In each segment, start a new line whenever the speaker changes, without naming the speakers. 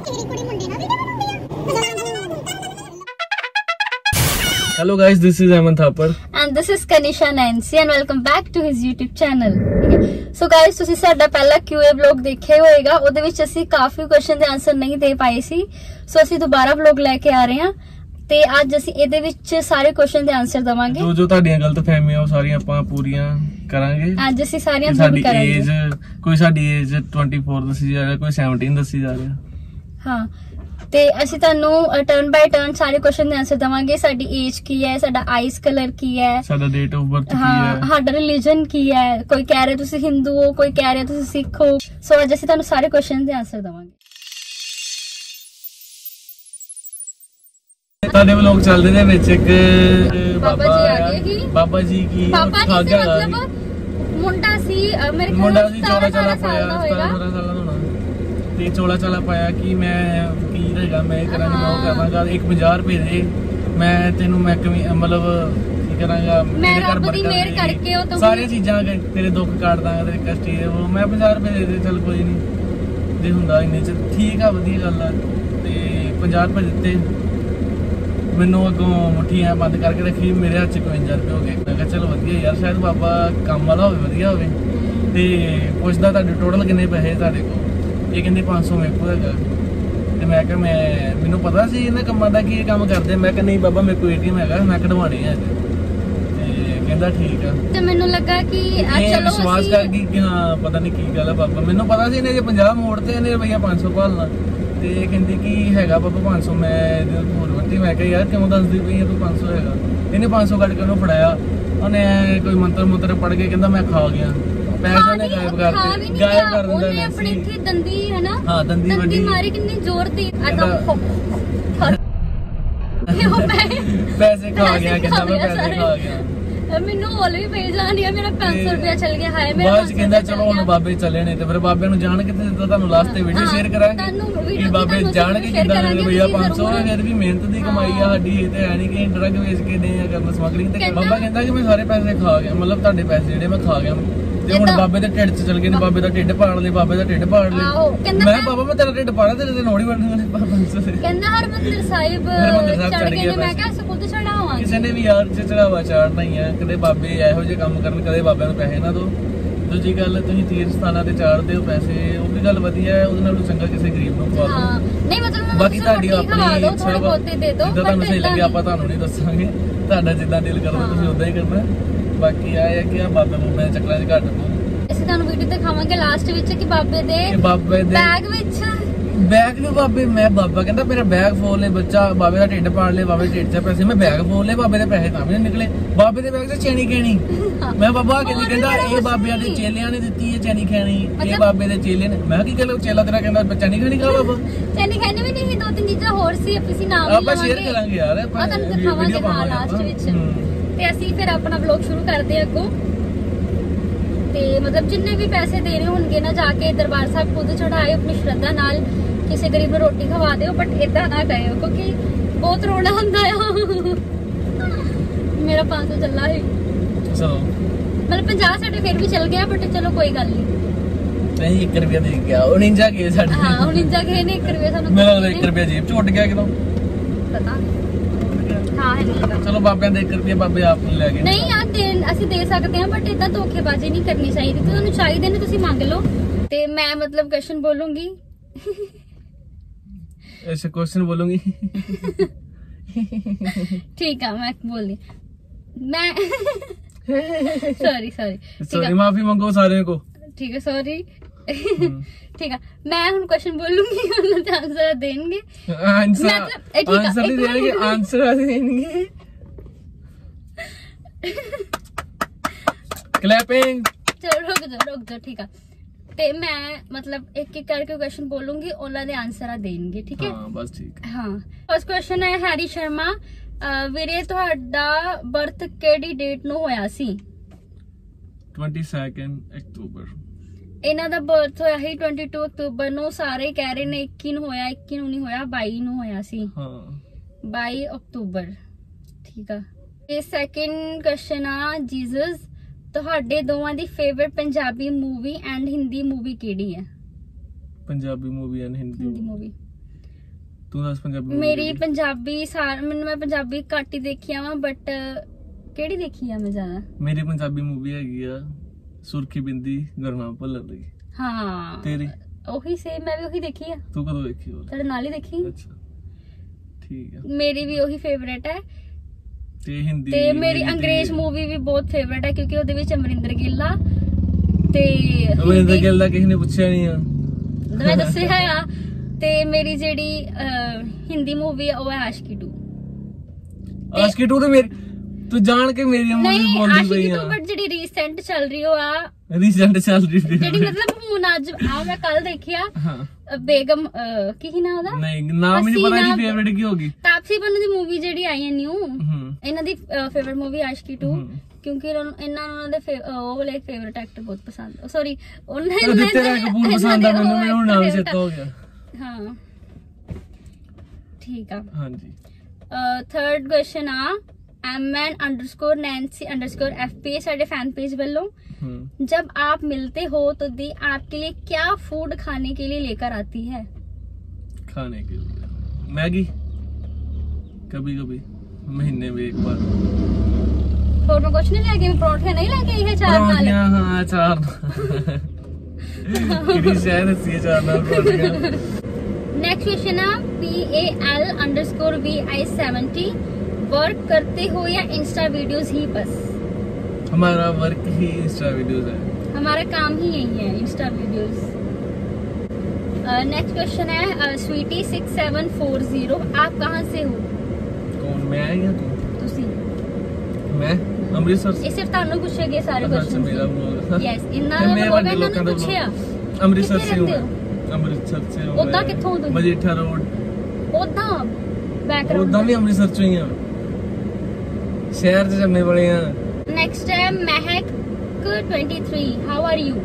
ਮੇਰੀ ਕੁੜੀ ਮੁੰਡੇ ਨਾਲ ਵੀਡੀਓ ਬਣਾਉਂਦੀ
Hello guys, this is Aman Thapar.
And this is Kanisha Nancy and welcome back to his YouTube channel so guys ਤੁਸੀਂ ਸਾਡਾ ਪਹਿਲਾ QA ਵਲੌਗ ਦੇਖਿਆ ਹੋਏਗਾ ਉਹਦੇ ਵਿੱਚ ਅਸੀਂ ਕਾਫੀ ਕੁਐਸਚਨ ਦੇ ਆਨਸਰ ਨਹੀਂ ਦੇ ਪਾਏ ਸੀ। ਸੋ ਅਸੀਂ ਦੁਬਾਰਾ ਵਲੌਗ ਲੈ ਕੇ ਆ ਰਹੇ ਹਾਂ ਤੇ ਅੱਜ ਅਸੀਂ ਇਹਦੇ ਵਿੱਚ ਸਾਰੇ ਕੁਐਸਚਨ ਦੇ ਆਨਸਰ ਦਵਾਂਗੇ।
ਜੋ ਜੋ ਤੁਹਾਡੀਆਂ ਗਲਤ ਫਹਿਮੀਆਂ ਉਹ ਸਾਰੀਆਂ ਆਪਾਂ ਪੂਰੀਆਂ ਕਰਾਂਗੇ।
ਅੱਜ ਅਸੀਂ ਸਾਰੀਆਂ ਦੂਰ
ਸਾਡੀ
ਕਰਾਂਗੇ।
ਏਜ ਕੋਈ ਸਾਡੀ ਏਜ 24 ਦੱਸੀ ਜਾ ਰਿਹਾ ਕੋਈ 17 ਦੱਸੀ ਜਾ ਰਿਹਾ।
ਹਾਂ। ਤੇ ਅਸੀਂ ਤੁਹਾਨੂੰ ਟਰਨ ਬਾਈ ਟਰਨ ਸਾਰੇ ਕੁਐਸਚਨ ਦੇ ਆਨਸਰ ਦਵਾਂਗੇ ਸਾਡੀ ਏਜ ਕੀ ਹੈ ਸਾਡਾ ਆਈਸ ਕਲਰ ਕੀ ਹੈ।
ਸਾਡਾ ਡੇਟ ਆਫ ਬਰਥ ਕੀ
ਹਾਂ ਸਾਡਾ ਰਿਲੀਜਨ ਕੀ ਹੈ। ਕੋਈ ਕਹਿ ਰਿਹਾ ਤੁਸੀਂ ਹਿੰਦੂ ਹੋ ਕੋਈ ਕਹਿ ਰਿਹਾ ਤੁਸੀਂ ਸਿੱਖ ਹੋ। ਸੋ ਅੱਜ ਅਸੀਂ ਤੁਹਾਨੂੰ ਸਾਰੇ ਕੁਐਸਚਨ ਦੇ ਆਨਸਰ ਦਵਾਂਗੇ।
ਤੁਹਾਡੇ ਵਲੋਗ ਚੱਲਦੇ ਨੇ ਵਿੱਚ ਇੱਕ
ਬਾਬਾ ਜੀ ਆ। ਗਏ ਜੀ।
ਬਾਬਾ ਜੀ ਕੀ
ਜੀ ਸੀ। ਮਤਲਬ ਮੁੰਡਾ ਸੀ ਮੇਰੇ ਖਿਆਲ
ਮੁੰਡਾ
ਨਾਲ
ਸੀ ਚੋਲਾ
17
ਚਾਲਾ
ਸਾਲ
ਪਾਇਆ
ਦਾ
17
ਹੋਏਗਾ।
18 ਸਾਲਾਂ ਦਾ ਹੋਣਾ। ਤੇ ਚੋਲਾ ਚਾਲਾ ਪਾਇਆ ਕਿ ਮੈਂ ਫਕੀਰ ਹੈਗਾ ਮੈਂ ਇਹ ਕਰਾਂਗਾ ਮੈਂ ਉਹ। ਕਰਾਂਗਾ ਇੱਕ 50 ਰੁਪਏ ਦੇ ਮੈਂ ਤੈਨੂੰ ਮੈਂ ਕਮੀ ਮਤਲਬ ਕੀ ਕਰਾਂਗਾ
ਮੈਂ
ਤੇਰੇ ਘਰ
ਰੱਬ ਦੀ
ਬਰਕਤ
ਮਿਹਰ। ਕਰਕੇ ਉਹ ਤੋਂ
ਸਾਰੀਆਂ ਚੀਜ਼ਾਂ ਕਰ- ਤੇਰੇ ਦੁੱਖ ਕੱਟ ਦਾਂਗਾ ਤੇਰੇ ਕਸ਼ਟ ਇਹ ਉਹ ਮੈਂ 50 ਰੁਪਏ ਦੇ ਦੇ ਚੱਲ ਕੋਈ ਨਹੀਂ ਜੇ ਹੁੰਦਾ ਇੰਨੇ ਚ। ਠੀਕ ਆ ਵਧੀਆ ਗੱਲ ਆ। ਤੇ 50 ਰੁਪਏ ਦਿੱਤੇ। ਮੈਨੂੰ ਅੱਗੋਂ ਮੁੱਠੀਆਂ ਬੰਦ ਕਰਕੇ ਰੱਖੀ ਮੇਰੇ ਹੱਥ ਚ 51 ਰੁਪਏ ਹੋ ਗਏ। ਮੈਂ ਕਿਹਾ ਚਲੋ ਵਧੀਆ ਯਾਰ ਸ਼ਾਇਦ ਬਾਬਾ ਕੰਮ ਵਾਲਾ ਹੋਵੇ ਵਧੀਆ ਹੋਵੇ। ਤੇ ਪੁੱਛਦਾ ਤੁਹਾਡੇ ਟੋਟਲ ਕਿੰਨੇ ਪੈਸੇ ਤੁਹਾਡੇ ਕੋਲ? ਇਹ ਕਹਿੰਦੇ 500 ਮੇਰੇ ਕੋਲ ਹੈਗਾ। ਤੇ ਮੈਂ ਕਿਹਾ ਮੈਂ ਮੈਨੂੰ ਪਤਾ ਸੀ ਇਹਨਾਂ ਕੰਮਾਂ ਦਾ ਕੀ ਇਹ ਕੰਮ ਕਰਦੇ। ਮੈਂ ਕਿਹਾ ਨਹੀਂ ਬਾਬਾ ਮੇਰੇ ਕੋਲ ਏਟੀਐਮ ਹੈਗਾ ਮੈਂ ਕਢਵਾਣੇ ਆ। ਤੇ ਕਹਿੰਦਾ ਠੀਕ ਆ।
ਤੇ ਮੈਨੂੰ ਲੱਗਾ ਕਿ ਆ ਚਲੋ
ਵਿਸ਼ਵਾਸ ਕਰ ਗਈ ਕਿ ਹਾਂ ਪਤਾ ਨਹੀਂ ਕੀ ਗੱਲ ਆ ਬਾਬਾ। ਮੈਨੂੰ ਪਤਾ ਸੀ ਇਹਨੇ ਜੇ 50 ਮੋੜ ਤੇ ਇਹਨੇ ਰੁਪਈਆ 500 ਭਾਲਣਾ। ਤੇ ਇਹ ਕਹਿੰਦੀ ਕਿ ਹੈਗਾ ਬਾਬਾ 500 ਮੈਂ ਹੋਰ ਵੰਦੀ ਮੈਂ ਕਿਹਾ ਯਾਰ ਕਿਉਂ ਦੱਸਦੀ ਪਈ ਤੂੰ 500 ਹੈਗਾ? ਇਹਨੇ 500 ਕੱਢ ਕੇ ਉਹਨੂੰ ਫੜਾਇਆ। ਉਹਨੇ ਕੋਈ ਮੰਤਰ ਮੁੰਤਰ ਪੜ ਕੇ ਕਹਿੰਦਾ ਮੈਂ ਖਾ ਗਿਆ। ਪੈਸੇ ਨੇ ਗਾਇਬ
ਨਹੀਂ
ਗਾਇਬ ਕਰ ਦਿੰਦਾ
ਉਹਨੇ ਆਪਣੇ ਇੱਥੇ ਦੰਦੀ ਹੈ ਨਾ
ਹਾਂ, ਦੰਦੀ ਵੱਢੀ।
ਮਾਰੀ ਕਿੰਨੀ ਜ਼ੋਰ ਦੀ ਮੈਂ
ਪੈਸੇ ਖਾ ਗਿਆ ਕਹਿੰਦਾ ਮੈਂ ਪੈਸੇ। ਖਾ ਗਿਆ
ਮੈਨੂੰ ਹੌਲ ਵੀ ਪਈ ਜਾਣੀ ਆ ਮੇਰਾ 500
ਤੇ
ਰੁਪਇਆ ਚੱਲ ਗਿਆ ਹਾਏ ਮੇਰਾ
ਬਾਅਦ ਚ
500
ਕਹਿੰਦਾ ਚਲੋ ਹੁਣ ਬਾਬੇ ਚੱਲੇ ਨੇ ਤੇ ਫਿਰ ਬਾਬੇ ਨੂੰ ਜਾਣ ਕਿੱਥੇ ਦਿੱਤਾ ਤੁਹਾਨੂੰ ਲਾਸਟ ਤੇ ਵੀਡੀਓ
ਹਾਂ,
ਸ਼ੇਅਰ ਕਰਾਂਗੇ
ਤੁਹਾਨੂੰ video
ਕਿ
ਵੀ
ਬਾਬੇ ਜਾਣ ਕੇ ਕਿੱਦਾਂ ਨੇ ਭਈਆ
ਤੁਸੀਂ
500
ਜ਼ਰੂਰ।
ਫਿਰ ਵੀ ਮਿਹਨਤ ਦੀ ਕਮਾਈ ਆ। ਸਾਡੀ ਇਹ ਤੇ ਹੈ ਨਹੀਂ ਕਿ ਡਰਗ ਵੇਚ ਕੇ ਦੇ ਆ ਕਰਨ ਸਮਗਲਿੰਗ ਤੇ ਬਾਬਾ ਕਹਿੰਦਾ ਕਿ ਮੈਂ ਸਾਰੇ ਪੈਸੇ ਖਾ ਗਿਆ ਮਤਲਬ ਤੁਹਾਡੇ ਪੈਸੇ ਜਿਹੜੇ ਮੈਂ ਖਾ ਗਿਆ ਤੇ ਹੁਣ ਬਾਬੇ ਦੇ ਢਿੱਡ 'ਚ ਚਲ ਗਏ ਨੇ ਬਾਬੇ ਦਾ ਢਿੱਡ ਪਾੜ ਲਏ ਬਾਬੇ ਦਾ ਢਿੱਡ ਪਾੜ ਲਏ।
ਆਹੋ, ਕਹਿੰਦਾ
ਮੈਂ ਬਾਬਾ ਮੈਂ ਤੇਰਾ ਢਿੱਡ ਪਾੜਾ ਤੇਰੇ ਤੇ ਨੋੜੀ ਬਣਨ ਵਾਲੇ ਬਾਬਾ
ਕਹਿੰਦਾ ਹਰਮੰਦਰ ਸਾਹਿਬ ਚੜ ਗਏ ਨੇ ਮੈਂ। ਕਿਹਾ ਸਕੂਲ ਤੇ ਚੜਾਵਾਂਗੇ
ਕਿਸੇ ਨੇ ਵੀ ਯਾਰ ਚ ਚੜਾਵਾ ਚਾੜਨਾ ਹੀ ਆ ਕਦੇ ਬਾਬੇ ਇਹੋ ਜਿਹੇ ਕੰਮ ਕਰਨ ਕਦੇ ਬਾਬਿਆਂ ਨੂੰ ਪੈਸੇ ਨਾ ਦਿਓ। ਦੂਜੀ ਗੱਲ ਤੁਸੀਂ ਤੀਰਥ ਸਥਾਨਾਂ ਤੇ ਚਾੜਦੇ ਹੋ ਪੈਸੇ ਉਹ ਵੀ ਗੱਲ ਵਧੀਆ ਹੈ ਉਹਦੇ ਨਾਲੋਂ ਚੰਗਾ ਕਿਸੇ ਗਰੀਬ ਨੂੰ ਪਾ ਦਿਓ।
ਨਹੀਂ ਮਤਲਬ
ਬਾਕੀ ਤੁਹਾਡੀ ਆਪਣੀ ਇੱਛਾ ਵਾ। ਜਿੱਦਾਂ ਤੁਹਾਨੂੰ ਸਹੀ
ਏਦਾਂ
ਲੱਗੇ ਆਪਾਂ ਤੁਹਾਨੂੰ ਨਹੀਂ ਦੱਸਾਂਗੇ। ਤੁਹਾਡਾ ਜਿੱਦਾਂ ਦਿਲ ਕਰਦਾ ਤੁਸੀਂ ਉਦਾਂ ਹੀ ਕਰਨਾ। ਬਾਕੀ ਆ ਹੈ ਕਿ ਆ ਬਾਬੇ ਬੂਬੇ ਦੇ ਚੱਕਰਾਂ 'ਚ ਘੱਟ
ਅਸੀਂ ਤੁਹਾਨੂੰ ਵੀਡੀਓ ਦਿਖਾਵਾਂਗੇ ਲਾਸਟ ਵਿੱਚ ਕਿ ਬਾਬੇ ਦੇ
ਬਾਬੇ ਦੇ
ਬੈਗ ਵਿੱਚ।
ਬੈਗ ਨੂੰ ਬਾਬੇ ਮੈਂ ਬਾਬਾ ਕਹਿੰਦਾ ਮੇਰਾ ਬੈਗ ਫੋਲ ਲੈ ਬੱਚਾ ਬਾਬੇ ਦਾ ਢਿੱਡ ਪਾੜ ਲੈ ਬਾਬੇ ਢਿੱਡ 'ਚ ਪੈਸੇ। ਮੈਂ ਬੈਗ ਫੋਲ ਲੈ ਬਾਬੇ ਦੇ ਪੈਸੇ ਤਾਂ ਵੀ ਨਿਕਲੇ। ਬਾਬੇ ਦੇ ਬੈਗ 'ਚ ਚੈਨੀ ਕਹਿਣੀ ਮੈਂ ਬਾਬਾ ਕਹਿੰਦਾ
ਵੀ
ਇਹ ਬਾਬਿਆਂ ਦੇ। ਚੇਲਿਆਂ ਨੇ ਦਿੱਤੀ ਹੈ ਚੈਨੀ ਖੈਣੀ। ਇਹ ਬਾਬੇ ਦੇ ਚੇਲੇ ਨੇ। ਮੈਂ ਕੀ ਗੱਲ ਚੇਲਾ ਤੇਰਾ ਕਹਿੰਦਾ ਚੈਨੀ ਖੈਣੀ ਖਾ ਬਾਬਾ?
ਚੈਨੀ ਖਾਣੇ ਵੀ ਨਹੀਂ ਦੋ ਤਿੰਨ ਚੀਜ਼ਾਂ ਹੋਰ ਸੀ ਅਸੀਂ ਨਾਮ ਵੀ
ਆਪਾਂ ਸ਼ੇਅਰ। ਕਰਾਂਗੇ ਯਾਰ
ਆ ਤੁਹਾਨੂੰ ਦਿਖਾਵਾਂਗੇ ਹਾਂ ਲਾਸਟ ਵਿੱਚ। ਤੇ ਅਸੀਂ ਫਿਰ ਆਪਣਾ ਵਲੌਗ ਸ਼ੁਰੂ ਕਰਦੇ ਹਾਂ ਅੱਗੋਂ। ਤੇ ਮਤਲਬ ਜਿੰਨੇ ਵੀ ਪੈਸੇ ਦੇਣੇ ਹੋਣਗੇ ਨਾ ਜਾ ਕੇ ਦਰਬਾਰ ਸਾਹਿਬ ਖੁਦ ਚੜਾਏ ਆਪਣੀ ਸ਼ਰਧਾ ਨਾਲ ਕਿਸੇ ਗਰੀਬ ਨੂੰ ਰੋਟੀ ਖਵਾ ਦਿਓ ਬਟ ਇਦਾਂ ਨਾ ਕਰਿਓ ਕਿਉਂਕਿ ਬਹੁਤ ਰੋਣਾ ਹੁੰਦਾ ਆ। ਮੇਰਾ 500 ਚੱਲਾ ਹੈ
ਚਲੋ
ਮਤਲਬ 50 ਸਾਡੇ ਫਿਰ ਵੀ ਚੱਲ ਗਿਆ ਬਟ ਚਲੋ ਕੋਈ ਗੱਲ ਨਹੀਂ
ਨਹੀਂ 1 ਰੁਪਿਆ ਦੇ ਕੇ ਆ ਉਹ ਨਿੰਜਾ ਕੇ ਸਾਡੇ।
ਹਾਂ ਹੁਣ ਇੰਜਾ ਗਏ ਨੇ 1 ਰੁਪਏ ਸਾਨੂੰ
ਮੇਰਾ
ਦਿੱਤੇ
1 ਰੁਪਿਆ ਜੇਬ 'ਚ ਉੱਡ ਗਿਆ ਕਿਦੋਂ
ਪਤਾ
ਚਲੋ ਬਾਬਿਆਂ ਦੇ ਕਰਦੀ ਬਾਬੇ ਆਪ ਨੂੰ ਲੈ ਗਏ।
ਨਹੀਂ ਆ ਦੇਣ ਅਸੀਂ ਦੇ ਸਕਦੇ ਹਾਂ ਬਟ ਇਦਾਂ ਧੋਖੇਬਾਜ਼ੀ ਨਹੀਂ ਕਰਨੀ ਚਾਹੀਦੀ। ਤੁਹਾਨੂੰ ਚਾਹੀਦੇ ਨੇ ਤੁਸੀਂ ਮੰਗ ਲਓ। ਤੇ ਮੈਂ ਮਤਲਬ ਕੁਐਸਚਨ ਬੋਲੂੰਗੀ।
ਐਸੇ ਕੁਐਸਚਨ ਬੋਲੂੰਗੀ।
ਠੀਕ ਆ ਮੈਂ ਬੋਲਦੀ। ਮੈਂ ਸੌਰੀ ਸੌਰੀ
ਸੌਰੀ ਮਾਫੀ ਮੰਗੋ ਸਾਰਿਆਂ ਕੋ।
ਠੀਕ ਹੈ ਸੌਰੀ ਠੀਕ ਆ ਮੈਂ ਹੁਣ ਕੁਐਸਚਨ ਬੋਲੂੰਗੀ ਉਹਨਾਂ ਦੇ ਆਨਸਰ ਦੇਣਗੇ
आंसर
मतलब, ए, ठीक है,
आंसर नहीं
एक
देंगे
मिनट।
आंसर देंगे क्लैपिंग
ਚਲੋ ਰੁਕ ਜਾ ਰੁਕ ਜਾ ਠੀਕ ਆ ਤੇ ਮੈਂ ਮਤਲਬ ਇੱਕ ਇੱਕ ਕਰਕੇ ਕੁਐਸਚਨ ਬੋਲੂੰਗੀ ਉਹਨਾਂ ਦੇ ਆਨਸਰ ਆ ਦੇਣਗੇ ਠੀਕ ਹੈ
हाँ बस ठीक
ਹਾਂ ਫਸਟ ਕੁਐਸਚਨ ਹੈ ਹੈਰੀ ਸ਼ਰਮਾ ਅਹ ਵੀਰੇ ਤੁਹਾਡਾ ਬਰਥ ਕਿਹੜੀ ਡੇਟ ਨੂੰ ਹੋਇਆ ਸੀ
22nd अक्टूबर
ਇਹਨਾਂ ਦਾ ਬਰਥ ਹੋਇਆ ਸੀ 22 ਅਕਤੂਬਰ ਨੂੰ ਸਾਰੇ ਕਹਿ ਰਹੇ ਨੇ 21 ਨੂੰ ਹੋਇਆ 21 ਨੂੰ ਨਹੀਂ ਹੋਇਆ 22 ਨੂੰ ਹੋਇਆ ਸੀ।
ਹਾਂ।
22 ਅਕਤੂਬਰ। ਠੀਕ ਆ। ਤੇ ਸੈਕਿੰਡ ਕੁਐਸਚਨ ਆ ਜੀਸਸ ਤੁਹਾਡੇ ਦੋਵਾਂ ਦੀ favourite Punjabi movie and Hindi movie ਕਿਹੜੀ ਹੈ?
Punjabi movie and Hindi
Hindi movie
ਤੂੰ ਦੱਸ ਪੰਜਾਬੀ
ਮੇਰੀ ਪੰਜਾਬੀ ਸਾਰ ਮੈਨੂੰ ਮੈਂ ਪੰਜਾਬੀ ਘੱਟ ਹੀ ਦੇਖੀਆਂ ਵਾ ਬਟ ਕਿਹੜੀ ਦੇਖੀ ਆ ਮੈਂ ਜ਼ਿਆਦਾ?
ਮੇਰੀ ਪੰਜਾਬੀ ਮੂਵੀ ਹੈਗੀ ਆ ਸੁਰਖੀ ਬਿੰਦੀ ਗਰਨਾਮ ਭੱਲਰ ਦੀ
ਹਾਂ।
ਤੇਰੀ?
ਉਹੀ ਸੇ ਮੈਂ ਵੀ ਉਹੀ ਦੇਖੀ ਆ।
ਤੂੰ ਕਦੋਂ ਵੇਖੀ ਉਹ?
ਤੁਹਾਡੇ ਨਾਲ ਹੀ ਦੇਖੀ।
ਅੱਛਾ। ਠੀਕ ਆ।
ਮੇਰੀ ਵੀ ਉਹੀ ਫੇਵਰੇਟ ਹੈ।
ਤੇ ਹਿੰਦੀ
ਤੇ ਮੇਰੀ ਅੰਗਰੇਜ਼ ਮੂਵੀ ਵੀ ਬਹੁਤ ਫੇਵਰੇਟ ਹੈ ਕਿਉਂਕਿ ਉਹਦੇ ਵਿੱਚ ਅਮਰਿੰਦਰ ਗਿੱਲ ਆ। ਤੇ
ਅਮਰਿੰਦਰ ਗਿੱਲ ਦਾ ਕਿਸੇ ਨੇ ਪੁੱਛਿਆ ਨਹੀਂ ਆ।
ਮੈਂ ਦੱਸਿਆ ਆ। ਤੇ ਮੇਰੀ ਜਿਹੜੀ ਹਿੰਦੀ ਮੂਵੀ ਆ ਉਹ ਹੈ ਆਸ਼ਕੀ 2
ਆਸ਼ਕੀ ਟੂ ਤੇ ਮੇਰੀ ਤੂੰ ਜਾਣ ਕੇ ਮੇਰੀ ਮੂਵੀ
ਨਹੀਂ
ਬੋਲਦੀ
ਆਸ਼ਕੀ
ਪਈ
2
ਆ
ਬਟ ਜਿਹੜੀ ਰੀਸੈਂਟ ਚੱਲ ਰਹੀ ਉਹ ਆ।
ਰੀਸੈਂਟ ਚੱਲ ਰਹੀ ਸੀ।
ਜਿਹੜੀ ਮਤਲਬ ਮੁਨਾਜ ਆ ਮੈਂ ਕੱਲ ਦੇਖਿਆ।
ਹਾਂ।
ਬੇਗਮ ਕੀ ਨਾ ਉਹਦਾ?
ਨਹੀਂ ਨਾਮ ਹੀ ਨਹੀਂ ਪਤਾ
ਹਸੀਨਾ-
ਕਿ ਫੇਵਰੇਟ ਕੀ ਹੋਗੀ
ਤਾਪਸੀ ਪੰਨੂ ਦੀ ਮੂਵੀ ਜਿਹੜੀ ਆਈ ਹੈ ਨਿਊ
ਹੂੰ।
ਇਹਨਾਂ ਦੀ ਫੇਵਰਟ ਮੂਵੀ ਆਸ਼ਕੀ 2
ਹਮ।
ਕਿਉਂਕਿ ਇਹਨਾਂ ਨੂੰ ਇਹਨਾਂ ਨੂੰ ਉਹਨਾਂ ਦੇ ਉਹ ਵਾਲੇ ਫੇਵਰਟ ਐਕਟਰ ਬਹੁਤ ਪਸੰਦ ਸੌਰੀ ਉਹਨਾਂ
ਦਿੱਤੇ ਰਾਏ ਕਪੂਰ ਪਸੰਦ ਆ ਮੈਨੂੰ ਮੈਨੂੰ ਨਾਮ ਚੇਤਾ ਹੋ ਗਿਆ।
ਹਾਂ। ਠੀਕ ਆ।
ਹਾਂਜੀ।
ਥਰਡ ਕੁਐਸਚਨ ਆ। M N underscore Nancy underscore F P साढ़े फ़ैन पेज वालों
हम्म।
जब आप मिलते हो तो दी आपके लिए क्या फ़ूड खाने के लिए लेकर आती है?
खाने के लिए। मैगी। कभी कभी महीने में एक बार।
और में कुछ नहीं लेके परोठे नहीं
लेके हाँ, ये चार नाल। हाँ चार
नेक्स्ट क्वेश्चन है P A L underscore V I seventy work करते हो या इंस्टा वीडियोस ही बस
हमारा वर्क ही इंस्टा वीडियोस है
हमारा काम ही यही है इंस्टा वीडियोस नेक्स्ट क्वेश्चन है Sweety six seven four zero आप कहाँ से हो
कौन मैं या तू
ਤੁਸੀਂ
मैं अमृतसर से
ਇਹ ਸਿਰਫ ਤੁਹਾਨੂੰ ਪੁੱਛੇਗੇ ਸਾਰੇ
अच्छा, मेरा
ਕੁਐਸਚਨ
vlog
ਯੈਸ ਇਹਨਾਂ
मैं
ਦਾ
बड़े
ਲੋਕਾਂ
लोगों
ਨੇ
का
ਪੁੱਛਿਆ
vlog। अमृतसर
कितने
से हूँ
रहते
मैं। अमृतसर से हूँ
उद्दा
मैं।
कित्थों तुम?
मजीठा रोड
ਉਦਾਂ
ਉਦਾਂ
ਬੈਕਗ੍ਰਾਉਂਡ
ਵੀ ਅੰਮ੍ਰਿਤਸਰ ਚੋਂ ਹੀ ਆ ਸ਼ਹਿਰ 'ਚ ਜੰਮੇ ਬੜੇ ਆ
नेक्स्ट है महक 23 हाउ आर यू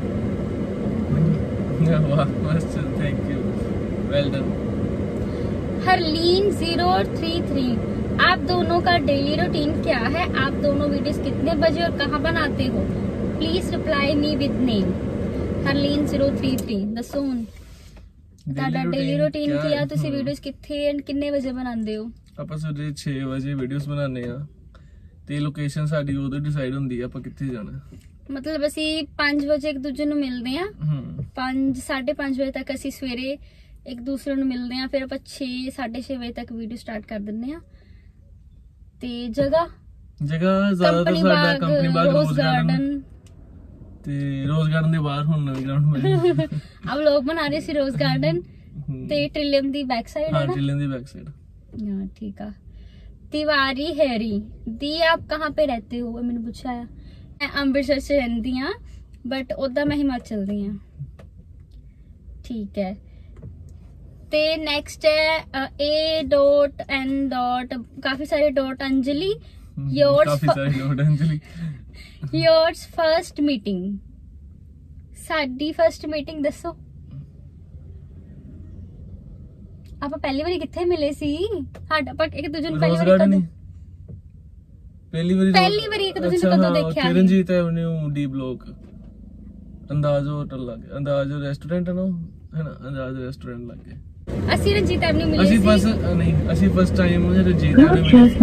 ਵਾਹ ਮਸਤ thank you well done
Harleen 033 आप दोनों का डेली रूटीन क्या है आप दोनों वीडियोस कितने बजे और कहां बनाते हो please reply me with name Harleen 033 ਦੱਸੋ ਹੁਣ ਤੁਹਾਡਾ ਡੇਲੀ ਰੂਟੀਨ ਕੀ ਆ ਤੁਸੀਂ ਵੀਡੀਓਸ ਕਿੱਥੇ ਐਂਡ ਕਿੰਨੇ ਵਜੇ ਬਣਾਉਂਦੇ ਹੋ
ਆਪਾਂ ਸਵੇਰੇ 6 ਵਜੇ ਵੀਡੀਓਜ਼ ਬਣਾਉਂਦੇ ਆ ਤੇ ਲੋਕੇਸ਼ਨ ਸਾਡੀ ਉਦੋਂ ਡਿਸਾਈਡ ਹੁੰਦੀ ਆ ਆਪਾਂ ਕਿੱਥੇ ਜਾਣਾ।
ਮਤਲਬ ਅਸੀਂ 5 ਵਜੇ ਇੱਕ ਦੂਜੇ ਨੂੰ ਮਿਲਦੇ ਆ।
ਹੂੰ।
5 5:30 ਵਜੇ ਤੱਕ ਅਸੀਂ ਸਵੇਰੇ ਇੱਕ ਦੂਸਰੇ ਨੂੰ ਮਿਲਦੇ ਆ ਫਿਰ ਆਪਾਂ 6 6:30 ਵਜੇ ਤੱਕ ਵੀਡੀਓ ਸਟਾਰਟ ਕਰ ਦਿੰਦੇ ਆ। ਤੇ ਜਗ੍ਹਾ?
ਜਗ੍ਹਾ ਜ਼ਿਆਦਾਤਰ ਸਾਡਾ ਕੰਪਨੀ ਬਾਗ
ਰੋਜ਼
ਗਾਰਡਨ ਤੇ ਰੋਜ਼ ਗਾਰਡਨ ਦੇ ਬਾਹਰ ਹੁਣ ਨਵੀਂ ਗਰਾਊਂਡ
ਮਿਲੀ ਆਪ ਲੋਕ ਬਣਾ ਰਹੇ ਸੀ ਰੋਜ਼
ਗਾਰਡਨ
ਤੇ ਟ੍ਰਿਲੀਅਮ ਦੀ ਬੈਕ ਸਾਈਡ
ਹੈ
ਨਾ। ਹਾਂ
ਟ੍ਰਿਲੀਅਮ ਦੀ ਬੈਕ ਸਾਈਡ
ਹਾਂ ਠੀਕ ਆ। ਤਿਵਾਰੀ ਹੈਰੀ ਦੀ ਆਪ ਕਹਾਂ ਪੇ ਰਹਤੇ ਹੋ ਮੈਨੂੰ ਪੁੱਛਿਆ ਮੈਂ ਅੰਮ੍ਰਿਤਸਰ ਸੇ ਰਹਿੰਦੀ ਆ ਬਟ ਉਦਾਂ ਮੈਂ ਹਿਮਾਚਲ ਦੀ ਆ ਠੀਕ ਹੈ ਤੇ ਨੈਕਸਟ ਹੈ a ਡਾਟ n ਡਾਟ ਕਾਫੀ ਸਾਰੇ ਡਾਟ ਅੰਜਲੀ yours
ਕਾਫੀ ਸਾਰੇ ਡਾਟ ਅੰਜਲੀ
ਸਾਡੀ ਫਰਸਟ ਮੀਟਿੰਗ ਦੱਸੋ ਆਪਾਂ ਪਹਿਲੀ ਵਾਰੀ ਕਿੱਥੇ ਮਿਲੇ ਸੀ? ਸਾਡਾ ਆਪਾਂ ਇੱਕ ਦੂਜੇ ਨੂੰ ਪਹਿਲੀ ਵਾਰੀ ਕਦੋਂ
ਹੀ ਪਹਿਲੀ ਵਾਰੀ
ਪਹਿਲੀ ਵਾਰੀ ਇੱਕ ਦੂਜੇ ਨੂੰ ਕਦੋਂ
ਹਾਂ,
ਦੇਖਿਆ ਸੀ?
Kiranjeet avenue D block. Andaz hotel ਲੱਗੇ ਅੰਦਾਜ਼ ਰੈਸਟੋਰੈਂਟ ਹੈ ਨਾ? ਹੈ ਨਾ ਅੰਦਾਜ਼ ਰੈਸਟੋਰੈਂਟ ਲੱਗੇ
ਅਸੀਂ ਰਣਜੀਤ ਐਵਨਿਊ ਮਿਲੇ
ਅਸੀਂ
ਸੀ।
ਫਸਟ ਨਹੀਂ ਅਸੀਂ ਫਸਟ ਟਾਈਮ ਰਣਜੀਤ ਐਵਨਿਊ ਮਿਲੇ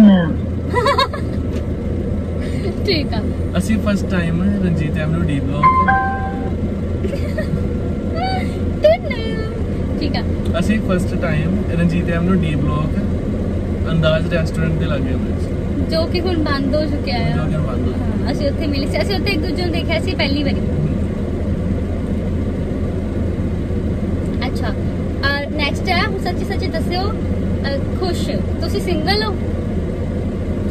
ਠੀਕ ਆ।
ਅਸੀਂ first time Ranjit avenue D
block. ਆ।
ਅਸੀਂ first time Ranjit avenue D block Andaz restaurant ਦੇ ਲੱਗੇ ਹੋਏ ਸੀ।
ਜੋ ਕਿ ਹੁਣ ਬੰਦ ਹੋ ਚੁੱਕਿਆ
ਜੋ ਬੰਦ ਹੋ
ਹਾਂ, ਅਸੀਂ ਉੱਥੇ ਮਿਲੇ ਸੀ। ਅਸੀਂ ਉੱਥੇ ਇੱਕ ਦੂਜੇ ਨੂੰ ਦੇਖਿਆ ਸੀ ਪਹਿਲੀ ਵਾਰੀ। ਅੱਛਾ। ਨੈਕਸਟ ਹੈ ਹੁਣ ਸੱਚੀ ਸੱਚੀ ਦੱਸਿਓ ਅਹ, ਖੁਸ਼। ਤੁਸੀਂ ਸਿੰਗਲ ਹੋ?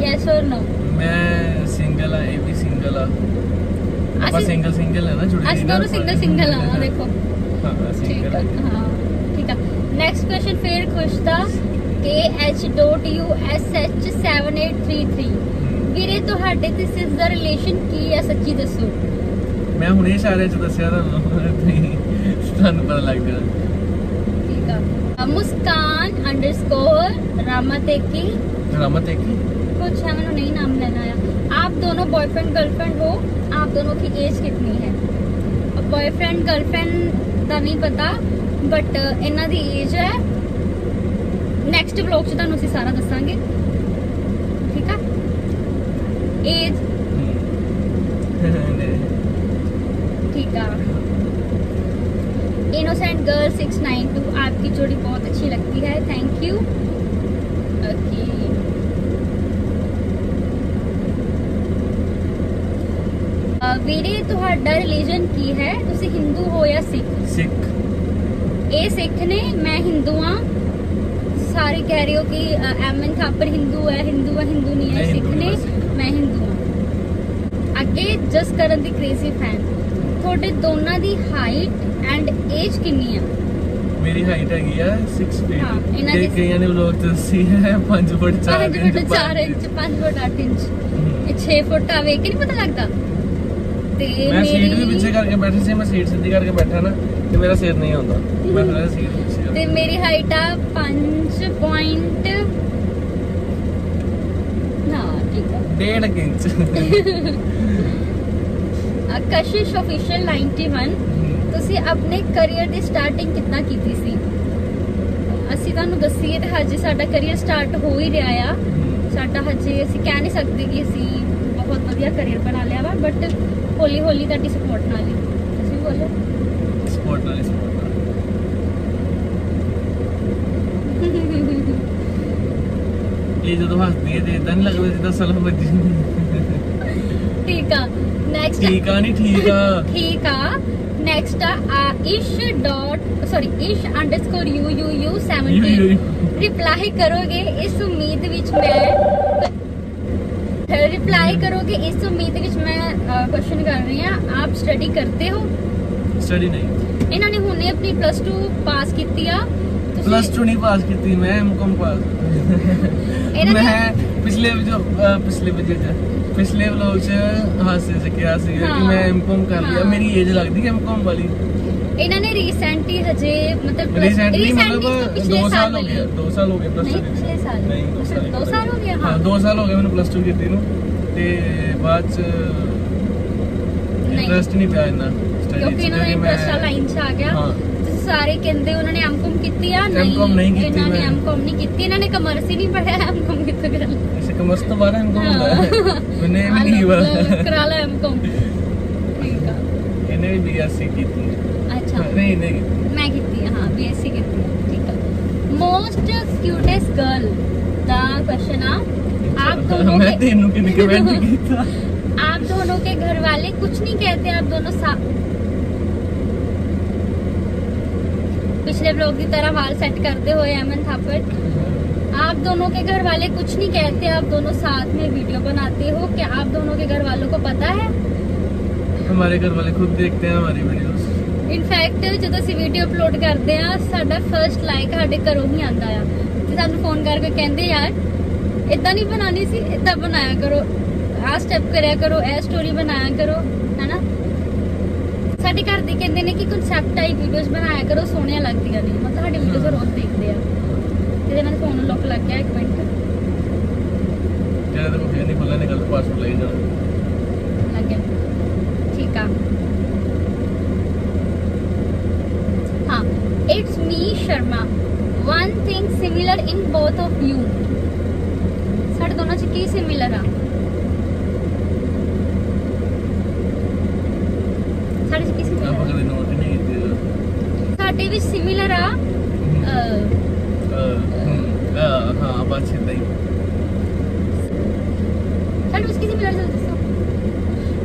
ਯੈਸ অর ਨੋ
ਮੈਂ ਸਿੰਗਲ ਆ ਇਹ ਵੀ ਸਿੰਗਲ ਆ। ਆਪਾਂ
ਅਸੀਂ
ਸਿੰਗਲ ਸਿੰਗਲ ਹੈ ਨਾ ਜੁੜੇ
ਅਸੀਂ ਦੋਨੋਂ ਸਿੰਗਲ ਸਿੰਗਲ ਆ ਦੇਖੋ।
ਹਾਂ
ਠੀਕ
ਸਿੰਗਲ
ਹਾਂ। ਨੈਕਸਟ ਕੁਐਸਚਨ ਫੇਰ ਖੁਸ਼ ਦਾ KH.USH7833 ਵੀਰੇ ਤੁਹਾਡੇ ਤੇ ਸਿਸ ਦਾ ਰਿਲੇਸ਼ਨ ਕੀ ਹੈ ਸੱਚੀ ਦੱਸੋ
ਮੈਂ ਹੁਣੇ ਇਸ਼ਾਰੇ ਚ ਦੱਸਿਆ ਤੁਹਾਨੂੰ ਤੁਸੀਂ- ਤੁਹਾਨੂੰ ਪਤਾ ਲੱਗ ਜਾਣਾ
ठीक है मुस्कान अंडरस्कोर रामातेकी
ਰਾਮਤ ਇੱਕ ਹੀ
कुछ है मैंने नहीं नाम लेना है आप दोनों बॉयफ्रेंड गर्लफ्रेंड हो आप दोनों की एज कितनी है बॉयफ्रेंड गर्लफ्रेंड ਦਾ ਨਹੀਂ ਪਤਾ ਬਟ ਇਹਨਾਂ ਦੀ ਏਜ ਹੈ ਨੈਕਸਟ ਵਲੌਗ 'ਚ ਤੁਹਾਨੂੰ ਅਸੀਂ ਸਾਰਾ ਦੱਸਾਂਗੇ ਠੀਕ ਆ ਏਜ ठीक है इनोसेंट गर्ल 692 आपकी जोड़ी बहुत अच्छी लगती है थैंक यू ओके ਵੀਰੇ ਤੁਹਾਡਾ ਰਿਲੀਜਨ ਕੀ ਹੈ ਤੁਸੀਂ ਹਿੰਦੂ ਹੋ ਜਾਂ ਸਿੱਖ
ਸਿੱਖ
ਇਹ ਸਿੱਖ ਨੇ ਮੈਂ ਹਿੰਦੂ ਆ ਸਾਰੇ ਕਹਿ ਰਹੇ ਹੋ ਕਿ ਐਮਨ ਥਾਪਰ ਹਿੰਦੂ ਹੈ ਹਿੰਦੂ ਹੈ ਹਿੰਦੂ ਨਹੀਂ ਹੈ ਸਿੱਖ ਨੇ
ਮੈਂ
ਹਿੰਦੂ ਆ ਅੱਗੇ ਜਸ ਕਰਨ ਦੀ ਕ੍ਰੇਜ਼ੀ ਫੈਨ ਤੁਹਾਡੇ ਦੋਨਾਂ ਦੀ ਹਾਈਟ ਐਂਡ ਏਜ ਕਿੰਨੀ ਆ
ਮੇਰੀ ਹਾਈਟ ਹੈਗੀ ਆ 6
ਹਾਂ,
ਫੀਟ ਤੇ ਕਈਆਂ ਨੇ ਲੋਕ ਦੱਸੀ ਹੈ 5 foot 4
5
inch
foot 4 inch 5 foot 8 inch. ਇਹ 6 ਫੁੱਟ ਆ ਵੇਖ ਕੇ ਨਹੀਂ ਪਤਾ ਲੱਗਦਾ? ਤੇ
ਮੈਂ ਸੀਟ ਵੀ ਪਿੱਛੇ ਕਰਕੇ ਬੈਠਾ ਸੀ ਮੈਂ ਸੀਟ ਸਿੱਧੀ ਕਰਕੇ ਬੈਠਾ ਨਾ। ਤੇ ਮੇਰਾ ਸਿਰ ਨਹੀਂ ਆਉਂਦਾ ਮੈਂ
ਤੇ ਮੇਰੀ ਹਾਈਟ ਆ 5 ਪੁਆਇੰਟ ਨਾ ਠੀਕ ਆ।
ਡੇਢ ਕੁ ਇੰਚ।
ਕਸ਼ਿਸ਼ ਅਫੀਸ਼ੀਅਲ 91 ਤੁਸੀਂ ਆਪਣੇ ਕੈਰੀਅਰ ਦੀ ਸਟਾਰਟਿੰਗ ਕਿੱਦਾਂ ਕੀਤੀ ਸੀ? ਅਸੀਂ ਤੁਹਾਨੂੰ ਦੱਸੀਏ ਤੇ ਹਜੇ ਸਾਡਾ ਕੈਰੀਅਰ ਸਟਾਰਟ ਹੋ ਹੀ ਰਿਹਾ ਆ। ਸਾਡਾ ਹਜੇ ਅਸੀਂ ਕਹਿ ਨਹੀਂ ਸਕਦੇ ਕਿ ਅਸੀਂ ਬਹੁਤ ਵਧੀਆ ਕੈਰੀਅਰ ਬਣਾ ਲਿਆ ਵਾ ਬਟ ਹੌਲੀ ਹੌਲੀ ਤੁਹਾਡੀ ਸਪੋਰਟ ਨਾਲ ਹੀ। ਤੁਸੀਂ ਬੋਲੋ।
ਸਪੋਰਟ ਨਾਲ ਸਪੋਰਟ ਨਾਲ ਇਹ ਜਦੋਂ ਹੱਸਦੀ ਹੈ ਤੇ ਇਦਾਂ ਨਹੀਂ ਲੱਗਦਾ ਜਿੱਦਾਂ ਸਲਫ ਵੱਜੀ
ਠੀਕ ਆ ਨੈਕਸਟ
ਠੀਕ ਆ ਨਹੀਂ ਠੀਕ ਆ
ਠੀਕ ਆ ਨੈਕਸਟ ਆ Ish dot sorry Ish underscore U U U
U,
70
U, U.
Reply ਕਰੋਗੇ ਇਸ ਉਮੀਦ ਵਿੱਚ ਮੈਂ ਰਿਪਲਾਈ ਕਰੋਗੇ ਇਸ ਉਮੀਦ ਵਿੱਚ ਮੈਂ ਕੁਐਸਚਨ ਕਰ ਰਹੀ ਹਾਂ ਆਪ ਸਟੱਡੀ ਇਹਨਾਂ ਨੇ ਹੁਣੇ ਆਪਣੀ ਪਲੱਸ 2 ਪਾਸ ਕੀਤੀ ਆ।
ਪਲੱਸ 2 ਨਹੀਂ ਪਾਸ ਕੀਤੀ ਮੈਂ ਐਮਕਾਮ ਪਾਸ
ਇਹਨਾਂ
ਮੈਂ ਪਿਛਲੇ ਜੋ ਪਿਛਲੇ ਵਜੇ ਪਿਛਲੇ ਵਲੋਗ ਚ ਹਾਸੇ ਚ ਕਿਹਾ ਸੀ ਕਿ। ਮੈਂ ਐਮਕਾਮ ਕਰ ਲਿਆ। ਮੇਰੀ ਏਜ ਲੱਗਦੀ ਹੈ ਐਮਕਾਮ ਵਾਲੀ।
ਇਹਨਾਂ ਨੇ ਰੀਸੈਂਟਲੀ ਹਜੇ ਮਤਲਬ
ਰੀਸੈਂਟਲੀ ਮਤਲਬ
ਪਿਛਲੇ
2 ਸਾਲ ਹੋ। ਗਏ 2 ਸਾਲ ਹੋ ਗਏ ਪਲੱਸ 2
ਨਹੀਂ ਪਿਛਲੇ ਸਾਲ
ਨਹੀਂ 2 ਸਾਲ
ਹੋ ਗਏ।
ਹਾਂ
ਹਾਂ
2 ਸਾਲ ਹੋ ਗਏ ਮੈਨੂੰ ਪਲੱਸ 2 ਕੀਤੀ ਨੂੰ। ਤੇ ਬਾਅਦ ਚ। ਇੰਟਰਸਟ ਨਹੀਂ ਪਿਆ ਸਟੱਡੀ
ਕਿਉਂਕਿ ਇਹਨਾਂ ਦਾ ਇੰਟਰਸਟ ਆ ਲਾਈਨ 'ਚ ਆ ਗਿਆ
ਹਾਂ
ਤੇ ਸਾਰੇ ਕਹਿੰਦੇ ਉਹਨਾਂ ਨੇ ਐਮਕਾਮ ਕੀਤੀ ਆ
M.Com ਨਹੀਂ ਕੀਤੀ
ਇਹਨਾਂ ਨੇ
ਮੈਂ।
ਐਮਕਾਮ ਨਹੀਂ ਕੀਤੀ ਇਹਨਾਂ ਨੇ ਕਮਰਸ ਹੀ ਨਹੀਂ ਪੜਿਆ ਐਮਕਾਮ ਕਿੱਥੋਂ ਕਰ ਲਿਆ
ਇਸੇ ਕਮਰਸ ਤੋਂ ਬਾਅਦ ਐਮਕਾਮ ਹੁੰਦਾ ਹੈ ਮੈਨੇ ਵੀ ਨਹੀਂ ਵਾ
ਕਰਾ ਲਾ ਐਮਕਾਮ ਠੀਕ ਆ
ਇਹਨੇ ਵੀ ਬੀਐਸਸੀ ਕੀਤੀ
ਅੱਛਾ
ਨਹੀਂ ਨਹੀਂ ਕੀਤੀ।
ਮੈਂ ਕੀਤੀ ਆ, ਹਾਂ ਬੀਐਸਸੀ ਕੀਤੀ ਆ, ਠੀਕ ਆ ਮੋਸਟ ਕਿਊਟੈਸਟ ਗਰਲ ਦਾ क्वेश्चन आ आप दोनों
मैं
के
तेनू किन कमेंट ਕੀਤਾ
आप दोनों के घर वाले कुछ नहीं कहते आप दोनों पिछले ब्लॉग की तरह वाल सेट करते हुए अमन थापर आप दोनों के घर वाले कुछ नहीं कहते आप दोनों साथ में वीडियो बनाते हो क्या आप दोनों के घर वालों को पता है
हमारे घर वाले खुद देखते हैं हमारी वीडियोस
ਇਨਫੈਕਟ ਜਦੋਂ ਅਸੀਂ ਵੀਡੀਓ ਅਪਲੋਡ ਕਰਦੇ ਆ ਸਾਡਾ ਫਰਸਟ ਲਾਈਕ ਸਾਡੇ ਘਰੋਂ ਹੀ ਆਂਦਾ ਆ ਤੇ ਸਾਨੂੰ ਫੋਨ ਕਰਕੇ ਕਹਿੰਦੇ ਯਾਰ ਇਦਾਂ ਨਹੀਂ ਬਣਾਉਣੀ ਸੀ ਇਦਾਂ ਬਣਾਇਆ ਕਰੋ ਆਹ ਸਟੈਪ ਕਰਿਆ ਕਰੋ ਇਹ ਸਟੋਰੀ ਬਣਾਇਆ ਕਰੋ ਹੈਨਾ ਸਾਡੇ ਘਰ ਦੇ ਕਹਿੰਦੇ ਨੇ ਕਿ ਕਨਸੈਪਟ ਟਾਈਪ ਵੀਡੀਓਜ਼ ਬਣਾਇਆ ਕਰੋ ਸੋਹਣੀਆਂ ਲੱਗਦੀਆਂ ਨੇ। ਮਤਲਬ ਸਾਡੀ ਵੀਡੀਓਜ਼ ਰੋਜ਼ ਦੇਖਦੇ ਆ। ਤੇ ਇਹਨਾਂ ਦੇ ਫੋਨ ਨੂੰ ਲੁੱਕ ਲੱਗ ਗਿਆ ਇੱਕ ਮਿੰਟ।
ਜਿਹੜਾ ਤੇ ਕੋਈ ਨਹੀਂ ਖੁੱਲਾ ਨਿਕਲ ਪਾਸਵਰਡ ਲਈ ਜਾਣਾ।
ਲੱਗ ਗਿਆ। ਠੀਕ ਆ। ਹਾਂ it's me Sharma. One thing similar in both of you ਸਾਡੇ ਦੋਨਾਂ ਚ ਕੀ ਸਿਮਿਲਰ ਆ? ਸਾਡੇ ਚ ਕੀ
ਆਪਾਂ
ਸਿਮਿਲਰ
ਕਦੇ ਨੋਟ ਹੀ ਨਹੀਂ ਕੀਤੀ
ਸਾਡੇ ਵਿੱਚ ਸਿਮਿਲਰ ਆ ਅਹ,
ਅਹ, ਅਹ, ਹਾਂ ਬਸ ਇਦਾਂ ਹੀ
ਸਾਡੇ ਵਿੱਚ ਕੀ ਸਿਮਿਲਰ ਚੱਲ ਦੱਸੋ?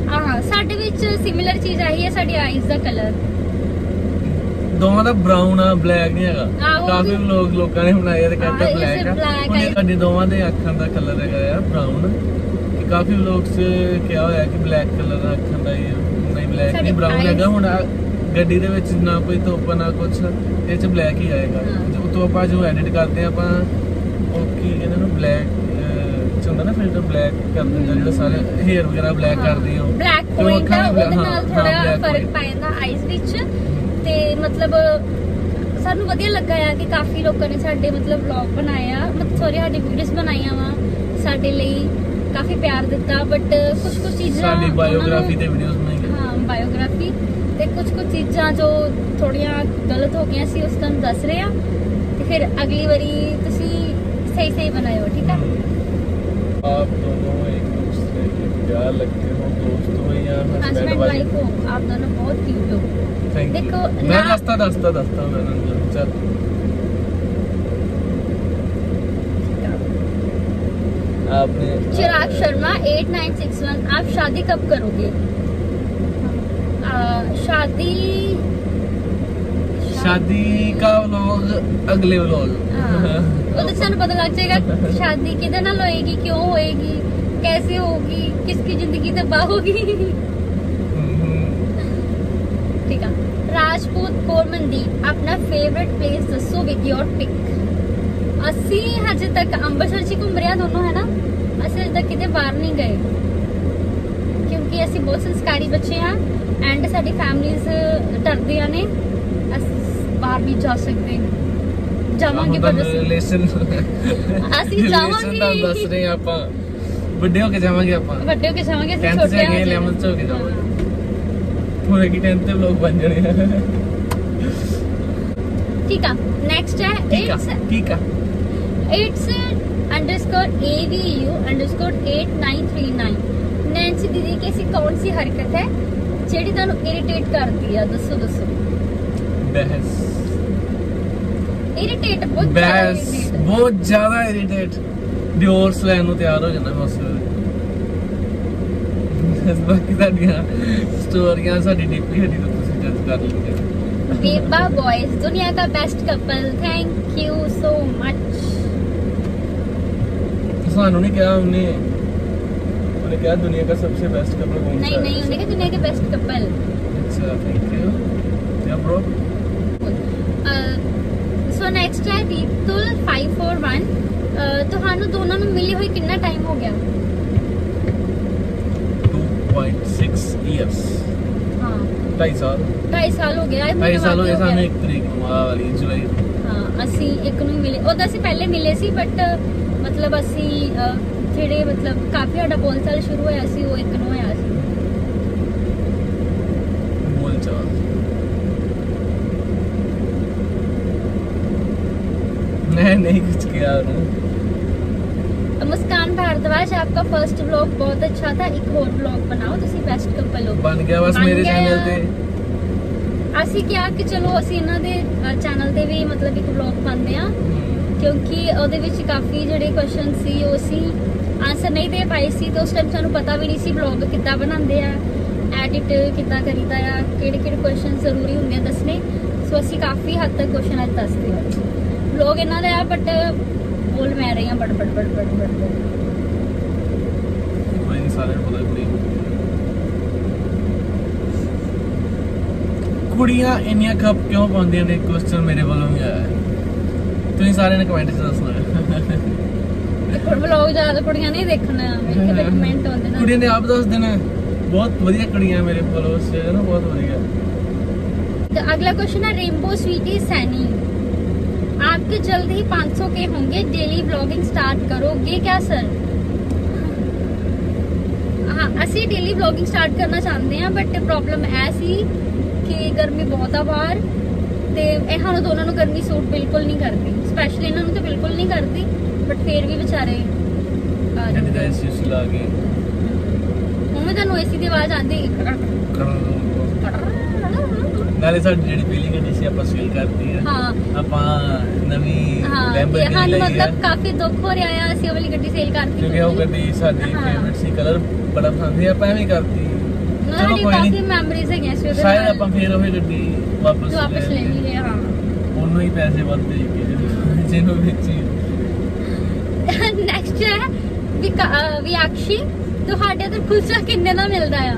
ਹਾਂ ਸਾਡੇ ਵਿੱਚ ਸਿਮਿਲਰ ਚੀਜ਼ ਆਹੀ ਹੈ ਸਾਡੀ ਆਈਜ਼ ਦਾ ਕਲਰ
ਦੋਵਾਂ ਦਾ ਬ੍ਰਾਊਨ ਆ ਬਲੈਕ ਨਹੀਂ ਹੈਗਾ। ਕਾਫੀ
ਵੀ-
ਲੋਕ ਲੋਕਾਂ ਨੇ ਬਣਾਇਆ ਤੇ
ਹਾਂ,
ਕਹਿੰਦੇ
ਇਸੇ
ਬਲੈਕ ਆ।
black ਆ।
ਸਾਡੇ ਦੋਵਾਂ ਦੇ ਅੱਖਾਂ ਦਾ ਕਲਰ ਹੈਗਾ ਆ ਬ੍ਰਾਊਨ ਕਿ ਕਾਫੀ ਲੋਕ ਕਿਹਾ ਹੋਇਆ ਕਿ ਬਲੈਕ ਕਲਰ ਆ ਅੱਖਾਂ ਦਾ ਇਹ ਬਲੈਕ ਨਹੀਂ ਬ੍ਰਾਊਨ ਹੈਗਾ ਹੁਣ ਆ ਗੱਡੀ ਦੇ ਵਿੱਚ ਨਾ ਕੋਈ ਧੁੱਪ ਨਾ ਕੁਛ ਇਹ ਚ ਬਲੈਕ ਹੀ ਆਏਗਾ।
ਹਾਂ।
ਜੋ ਤੋਂ ਆਪਾਂ ਜੋ ਐਡਿਟ ਕਰਦੇ ਆ ਆਪਾਂ ਉਹ ਕੀ ਕਹਿੰਦੇ ਨੂੰ ਬਲੈਕ ਹੁੰਦਾ ਨਾ ਫਿਲਟਰ ਬਲੈਕ ਕਰ ਦਿੰਦਾ ਜਿਹੜਾ ਸਾਰੇ ਹੇਅਰ ਵਗੈਰਾ ਬਲੈਕ ਕਰਦੇ ਹੋ
ਬਲੈਕ ਪੁਆਇੰਟ ਉਹਦੇ ਨਾਲ
ਹਾਂ,
ਥੋੜਾ
ਹਾਂ,
ਫ਼ਰਕ। ਪੈ ਜਾਂਦਾ ਆਈਜ਼ ਵਿੱਚ। ਤੇ ਮਤਲਬ ਸਾਨੂੰ ਵਧੀਆ ਲੱਗਾ ਆ ਕਿ ਕਾਫੀ ਲੋਕਾਂ ਨੇ ਸਾਡੇ ਮਤਲਬ ਵਲੌਗ ਬਣਾਏ ਆ ਮਤਲਬ ਸੌਰੀ ਸਾਡੀ ਵੀਡੀਓਜ਼ ਬਣਾਈਆਂ ਵਾ ਸਾਡੇ ਲਈ ਕਾਫੀ ਪਿਆਰ ਦਿੱਤਾ ਬਟ ਕੁਝ ਕੁਝ ਚੀਜ਼ਾਂ
ਸਾਡੀ ਬਾਇਓਗ੍ਰਾਫੀ ਤੇ ਵੀਡੀਓਜ਼
ਹਾਂ ਬਾਇਓਗ੍ਰਾਫੀ ਤੇ ਕੁਝ ਕੁਝ ਚੀਜ਼ਾਂ ਜੋ ਥੋੜੀਆਂ ਗਲਤ ਹੋ ਗਈਆਂ ਸੀ ਉਸ ਤੁਹਾਨੂੰ ਦੱਸ ਰਹੇ ਆ ਤੇ ਫਿਰ ਅਗਲੀ ਵਾਰੀ ਤੁਸੀਂ ਸਹੀ ਸਹੀ ਬਣਾਇਓ ਠੀਕ ਹੈ
आप दोनों एक दूसरे के प्यार लगते हो दोस्त हो या
ਹਸਬੈਂਡ
हस्बैंड
ਵਾਈਫ
वाइफ
ਹੋ ਆਪ ਦੋਨੋਂ ਬਹੁਤ ਕਿਊਟ ਹੋ
थैंक यू
देखो,
मैं
ना-
दसता दसता दसता मैं ना चल आपने
चिराग शर्मा 8961 आप शादी कब करोगे आ,
ਸ਼ਾਦੀ ਦਾ ਵਲੌਗ ਅਗਲੇ
ਵਲੌਗ। ਉਹ ਸਾਨੂੰ ਪਤਾ ਲੱਗ ਜਾਏਗਾ ਸ਼ਾਦੀ ਕਿਹਦੇ ਨਾਲ ਹੋਏਗੀ ਕਿਉਂ ਹੋਏਗੀ ਕੈਸੇ ਹੋਗੀ ਕਿਸ ਦੀ ਜ਼ਿੰਦਗੀ ਤਬਾਹ ਹੋਗੀ ਠੀਕ ਆ। ਰਾਜਪੂਤ ਕੋਰਮਨਦੀਪ ਆਪਣਾ ਫੇਵਰਿਟ ਪਲੇਸ ਦੱਸੋ ਵਿਦ ਯੋਰ ਪਿਕ ਅਸੀਂ ਹਜੇ ਤੱਕ ਅੰਬਰਸਰ ਚ ਘੁੰਮ ਰਿਆ ਦੋਨੋਂ ਹੈ ਨਾ? ਅਸੀਂ ਹਜੇ ਤੱਕ ਕਿਤੇ ਬਾਹਰ ਨਹੀਂ ਗਏ। ਕਿਉਂਕਿ ਅਸੀਂ ਬਹੁਤ ਸੰਸਕਾਰੀ ਬੱਚੇ ਹਾਂ ਐਂਡ ਸਾਡੀ ਫੈਮਲੀਜ਼ ਡਰਦੀਆਂ ਨੇ। ਅਸੀਂ ਬਾਹਰ ਨਹੀਂ ਜਾ ਸਕਦੇ। ਜਾਵਾਂਗੇ ਪਰ ਅਸੀਂ
ਰਿਲੇਸ਼ਨ
ਅਸੀਂ ਜਾਵਾਂਗੇ।
ਦੱਸ ਰਹੇ ਹਾਂ ਆਪਾਂ। ਵੱਡੇ ਹੋ ਕੇ ਜਾਵਾਂਗੇ ਆਪਾਂ।
ਵੱਡੇ ਹੋ ਕੇ ਜਾਵਾਂਗੇ ਅਸੀਂ
10th ਚ
ਛੋਟੇ
ਗਏ 11th ਚ ਹੋ ਕੇ ਜਾਵਾਂਗੇ। ਹੁਣ ਕੀ 10th ਤੇ ਵਲੌਗ ਬਣ ਜਾਣੇ
ਠੀਕ ਆ ਨੈਕਸਟ ਹੈ ਇਟਸ
ਠੀਕ ਆ।
it's underscore AVU underscore 8939 Nancy ਦੀਦੀ की ऐसी कौन सी हरकत है ਜਿਹੜੀ ਤੁਹਾਨੂੰ ਇਰੀਟੇਟ ਕਰਦੀ ਆ ਦੱਸੋ ਦੱਸੋ
ਬਹਿਸ
ਇਰੀਟੇਟ ਬਹੁਤ ਜ਼ਿਆਦਾ
ਬਹਿਸ
irritate।
ਬਹੁਤ ਜ਼ਿਆਦਾ ਇਰੀਟੇਟ ਡਿਵੋਰਸ ਲੈਣ ਨੂੰ ਤਿਆਰ ਹੋ ਜਾਂਦਾ ਮੈਂ ਉਸ ਵੇਲੇ ਬਸ ਬਾਕੀ ਤੁਹਾਡੀਆਂ ਸਟੋਰੀਆਂ ਸਾਡੀ ਡੀਪੀ ਹੱਡੀ ਤੋਂ ਤੁਸੀਂ ਜੱਜ ਕਰ ਲਓਗੇ
बेबा बॉयज दुनिया का best couple thank you so much
ਸਾਨੂੰ ਨਹੀਂ ਕਿਹਾ ਉਹਨੇ ਉਹਨੇ ਕਿਹਾ ਦੁਨੀਆ ਦਾ सबसे बेस्ट कपल कौन सा
नहीं
है
नहीं उन्हें कहा दुनिया के बेस्ट कपल
अच्छा थैंक यू या ब्रो
ਸੋ ਨੈਕਸਟ ਹੈ ਰੀਤੁਲ 541 ਅਹ, ਤੁਹਾਨੂੰ ਦੋਨਾਂ ਨੂੰ ਮਿਲੇ ਹੋਏ ਕਿੰਨਾ ਟਾਈਮ ਹੋ ਗਿਆ
2.6 years
ਹਾਂ
2.5 ਸਾਲ
2.5 ਸਾਲ ਹੋ ਗਿਆ ਇਹ
2.5
ਮਹੀਨੇ
ਸਾਲ
ਬਾਕੀ
ਹੋਏ
ਹੋ ਗਿਆ।
ਸਾਨੂੰ ਇੱਕ ਤਰੀਕ ਨੂੰ ਆ ਵਾਲੀ ਜੁਲਾਈ
ਹਾਂ ਅਸੀਂ ਇੱਕ ਨੂੰ ਮਿਲੇ ਉਹਦਾ ਅਸੀਂ ਪਹਿਲੇ ਮਿਲੇ ਸੀ ਬਟ ਮਤਲਬ ਅਸੀਂ ਅਹ, ਜਿਹੜੇ ਮਤਲਬ ਕਾਫੀ ਸਾਡਾ ਬੋਲਚਾਲ ਸ਼ੁਰੂ ਹੋਇਆ ਸੀ ਉਹ ਇੱਕ ਨੂੰ ਹੋਇਆ ਸੀ
ਬੋਲਚਾਲ मैं नहीं कुछ किया हूँ
मुस्कान भारद्वाज आपका फ़र्स्ट ब्लॉग बहुत अच्छा था एक और ब्लॉग बनाओ ਤੁਸੀਂ ਬੈਸਟ ਕਪਲ ਹੋ
ਬਣ
ਗਿਆ
ਬਸ
ਮੇਰੇ
ਚੈਨਲ ਤੇ
ਅਸੀਂ ਕਿਹਾ ਕਿ ਚਲੋ ਅਸੀਂ ਇਹਨਾਂ ਦੇ ਚੈਨਲ ਤੇ ਵੀ ਮਤਲਬ ਇੱਕ ਵਲੌਗ ਪਾਉਂਦੇ ਆ ਕਿਉਂਕਿ ਉਹਦੇ ਵਿੱਚ ਕਾਫੀ ਜਿਹੜੇ ਕੁਐਸਚਨ ਸੀ, ਉਹ ਸੀ ਆਨਸਰ ਨਹੀਂ ਦੇ ਪਾਈ ਸੀ ਤੇ ਉਸ ਟਾਈਮ ਸਾਨੂੰ ਪਤਾ ਵੀ ਨਹੀਂ ਸੀ ਬਲੌਗ ਕਿੱਦਾਂ ਬਣਾਉਂਦੇ ਆ ਐਡਿਟ ਕਿੱਦਾਂ ਕਰੀਦਾ ਆ, ਕਿਹੜੇ ਕਿਹੜੇ ਕੁਐਸਚਨ ਜ਼ਰੂਰੀ ਹੁੰਦੇ ਆ ਦੱਸਣੇ। ਸੋ ਅਸੀਂ ਕਾਫੀ ਹੱਦ ਤੱਕ ਕੁਐਸਚਨ ਅੱਜ ਦੱਸਦੇ ਆ ਲੋਕ ਇਹਨਾਂ ਦਾ ਆ ਬਟ ਬੋਲ ਮੈਂ ਰਹੀ ਆ ਬੜ ਬੜ ਬੜ ਬੜ ਬੜ
ਕੁੜੀਆਂ ਇੰਨੀਆਂ ਕੱਪ ਕਿਉਂ ਪਾਉਂਦੀਆਂ ਨੇ? ਕੁਐਸਚਨ ਮੇਰੇ ਵੱਲੋਂ ਵੀ ਆਇਆ ਤੁਸੀਂ ਸਾਰਿਆਂ ਨੇ ਕਮੈਂਟ 'ਚ ਦੱਸਣਾ ਹੈ
ਤੇ ਪਰ ਵਲੌਗ ਜ਼ਿਆਦਾ ਕੁੜੀਆਂ ਨਹੀਂ ਦੇਖਣਾ ਵੇਖ ਕੇ ਕਮੈਂਟ ਆਉਂਦੇ ਨਾ
ਕੁੜੀਆਂ ਨੇ ਆਪ ਦੱਸ ਦੇਣਾ ਬਹੁਤ ਵਧੀਆ ਕੁੜੀਆਂ ਮੇਰੇ ਫੋਲੋਅਰਸ ਹੈ ਨਾ ਬਹੁਤ ਵਧੀਆ
तो अगला क्वेश्चन है रेनबो स्वीटी सैनी आपके जल्द ही 500 के होंगे डेली ब्लॉगिंग स्टार्ट करोगे क्या सर ਹਾਂ ਅਸੀਂ ਡੇਲੀ ਵਲੌਗਿੰਗ ਸਟਾਰਟ ਕਰਨਾ ਚਾਹੁੰਦੇ ਹਾਂ ਬਟ ਪ੍ਰੋਬਲਮ ਐ ਸੀ ਕਿ ਗਰਮੀ ਬਹੁਤ ਆ ਬਾਹਰ ਤੇ ਇਹ ਸਾਨੂੰ ਦੋਨਾਂ ਨੂੰ ਗਰਮੀ ਸੂਟ ਬਿਲਕੁਲ ਨਹੀਂ ਕਰਦੀ। ਸਪੈਸ਼ਲੀ ਇਹਨਾਂ ਨੂੰ ਤਾਂ ਬਿਲਕੁਲ ਨਹੀਂ ਕਰਦੀ ਬਟ ਫੇਰ ਵੀ ਵਿਚਾਰੇ ਆ
ਦਾ ਐਸੀ ਉਸੀ ਲਾ ਕੇ।
ਹੁਣ ਮੈਂ ਤੁਹਾਨੂੰ ਏਸੀ ਦੀ ਆਵਾਜ਼ ਆਉਂਦੀ?
ਨਾਲੇ ਸਾਡੀ ਜਿਹੜੀ ਬਿਲਿੰਗ ਗੱਡੀ ਸੀ ਆਪਾਂ ਸੇਲ ਕਰਤੀ ਹੈ।
ਹਾਂ।
ਆਪਾਂ ਨਵੀਂ
ਹਾਂ ਤੇ
ਲੈਂਬਰਗਿਨੀ
ਸਾਨੂੰ
ਲਈ
ਮਤਲਬ ਕਾਫੀ ਦੁੱਖ ਹੋ ਰਿਹਾ ਆ ਅਸੀਂ ਉਹ ਵਾਲੀ ਗੱਡੀ ਸੇਲ ਕਰਤੀ
ਕਿਉਂਕਿ ਉਹ ਗੱਡੀ ਸਾਡੀ
ਹਾਂ।
ਫੇਵਰਿਟ ਸੀ ਕਲਰ ਬੜਾ ਪਸੰਦ ਸੀ ਆਪਾਂ ਐਵੇਂ ਕਰਤੀ। ਚਲੋ
ਸਾਡੀ
ਕੋਈ
ਕਾਫੀ
ਨਹੀਂ।
ਮੈਮਰੀਜ਼ ਹੈਗੀਆਂ ਸੀ ਉਹਦੇ
ਸ਼ਾਇਦ
ਨਾਲ।
ਆਪਾਂ ਫੇਰ ਉਹ ਗੱਡੀ ਵਾਪਸ
ਵਾਪਸ ਲੈ।
ਲਈਏ
ਹਾਂ।
ਉਹਨੂੰ ਹੀ ਪੈਸੇ ਵੱਧ ਦੇ ਕੇ ਜਿਹਨੂੰ ਵੇਚੀ
ਨੈਕਸਟ ਹੈ ਵਿਆਕਸ਼ੀ ਤੁਹਾਡੇ ਉਧਰ ਕੁਲਚਾ ਕਿੰਨੇ ਦਾ ਮਿਲਦਾ ਆ?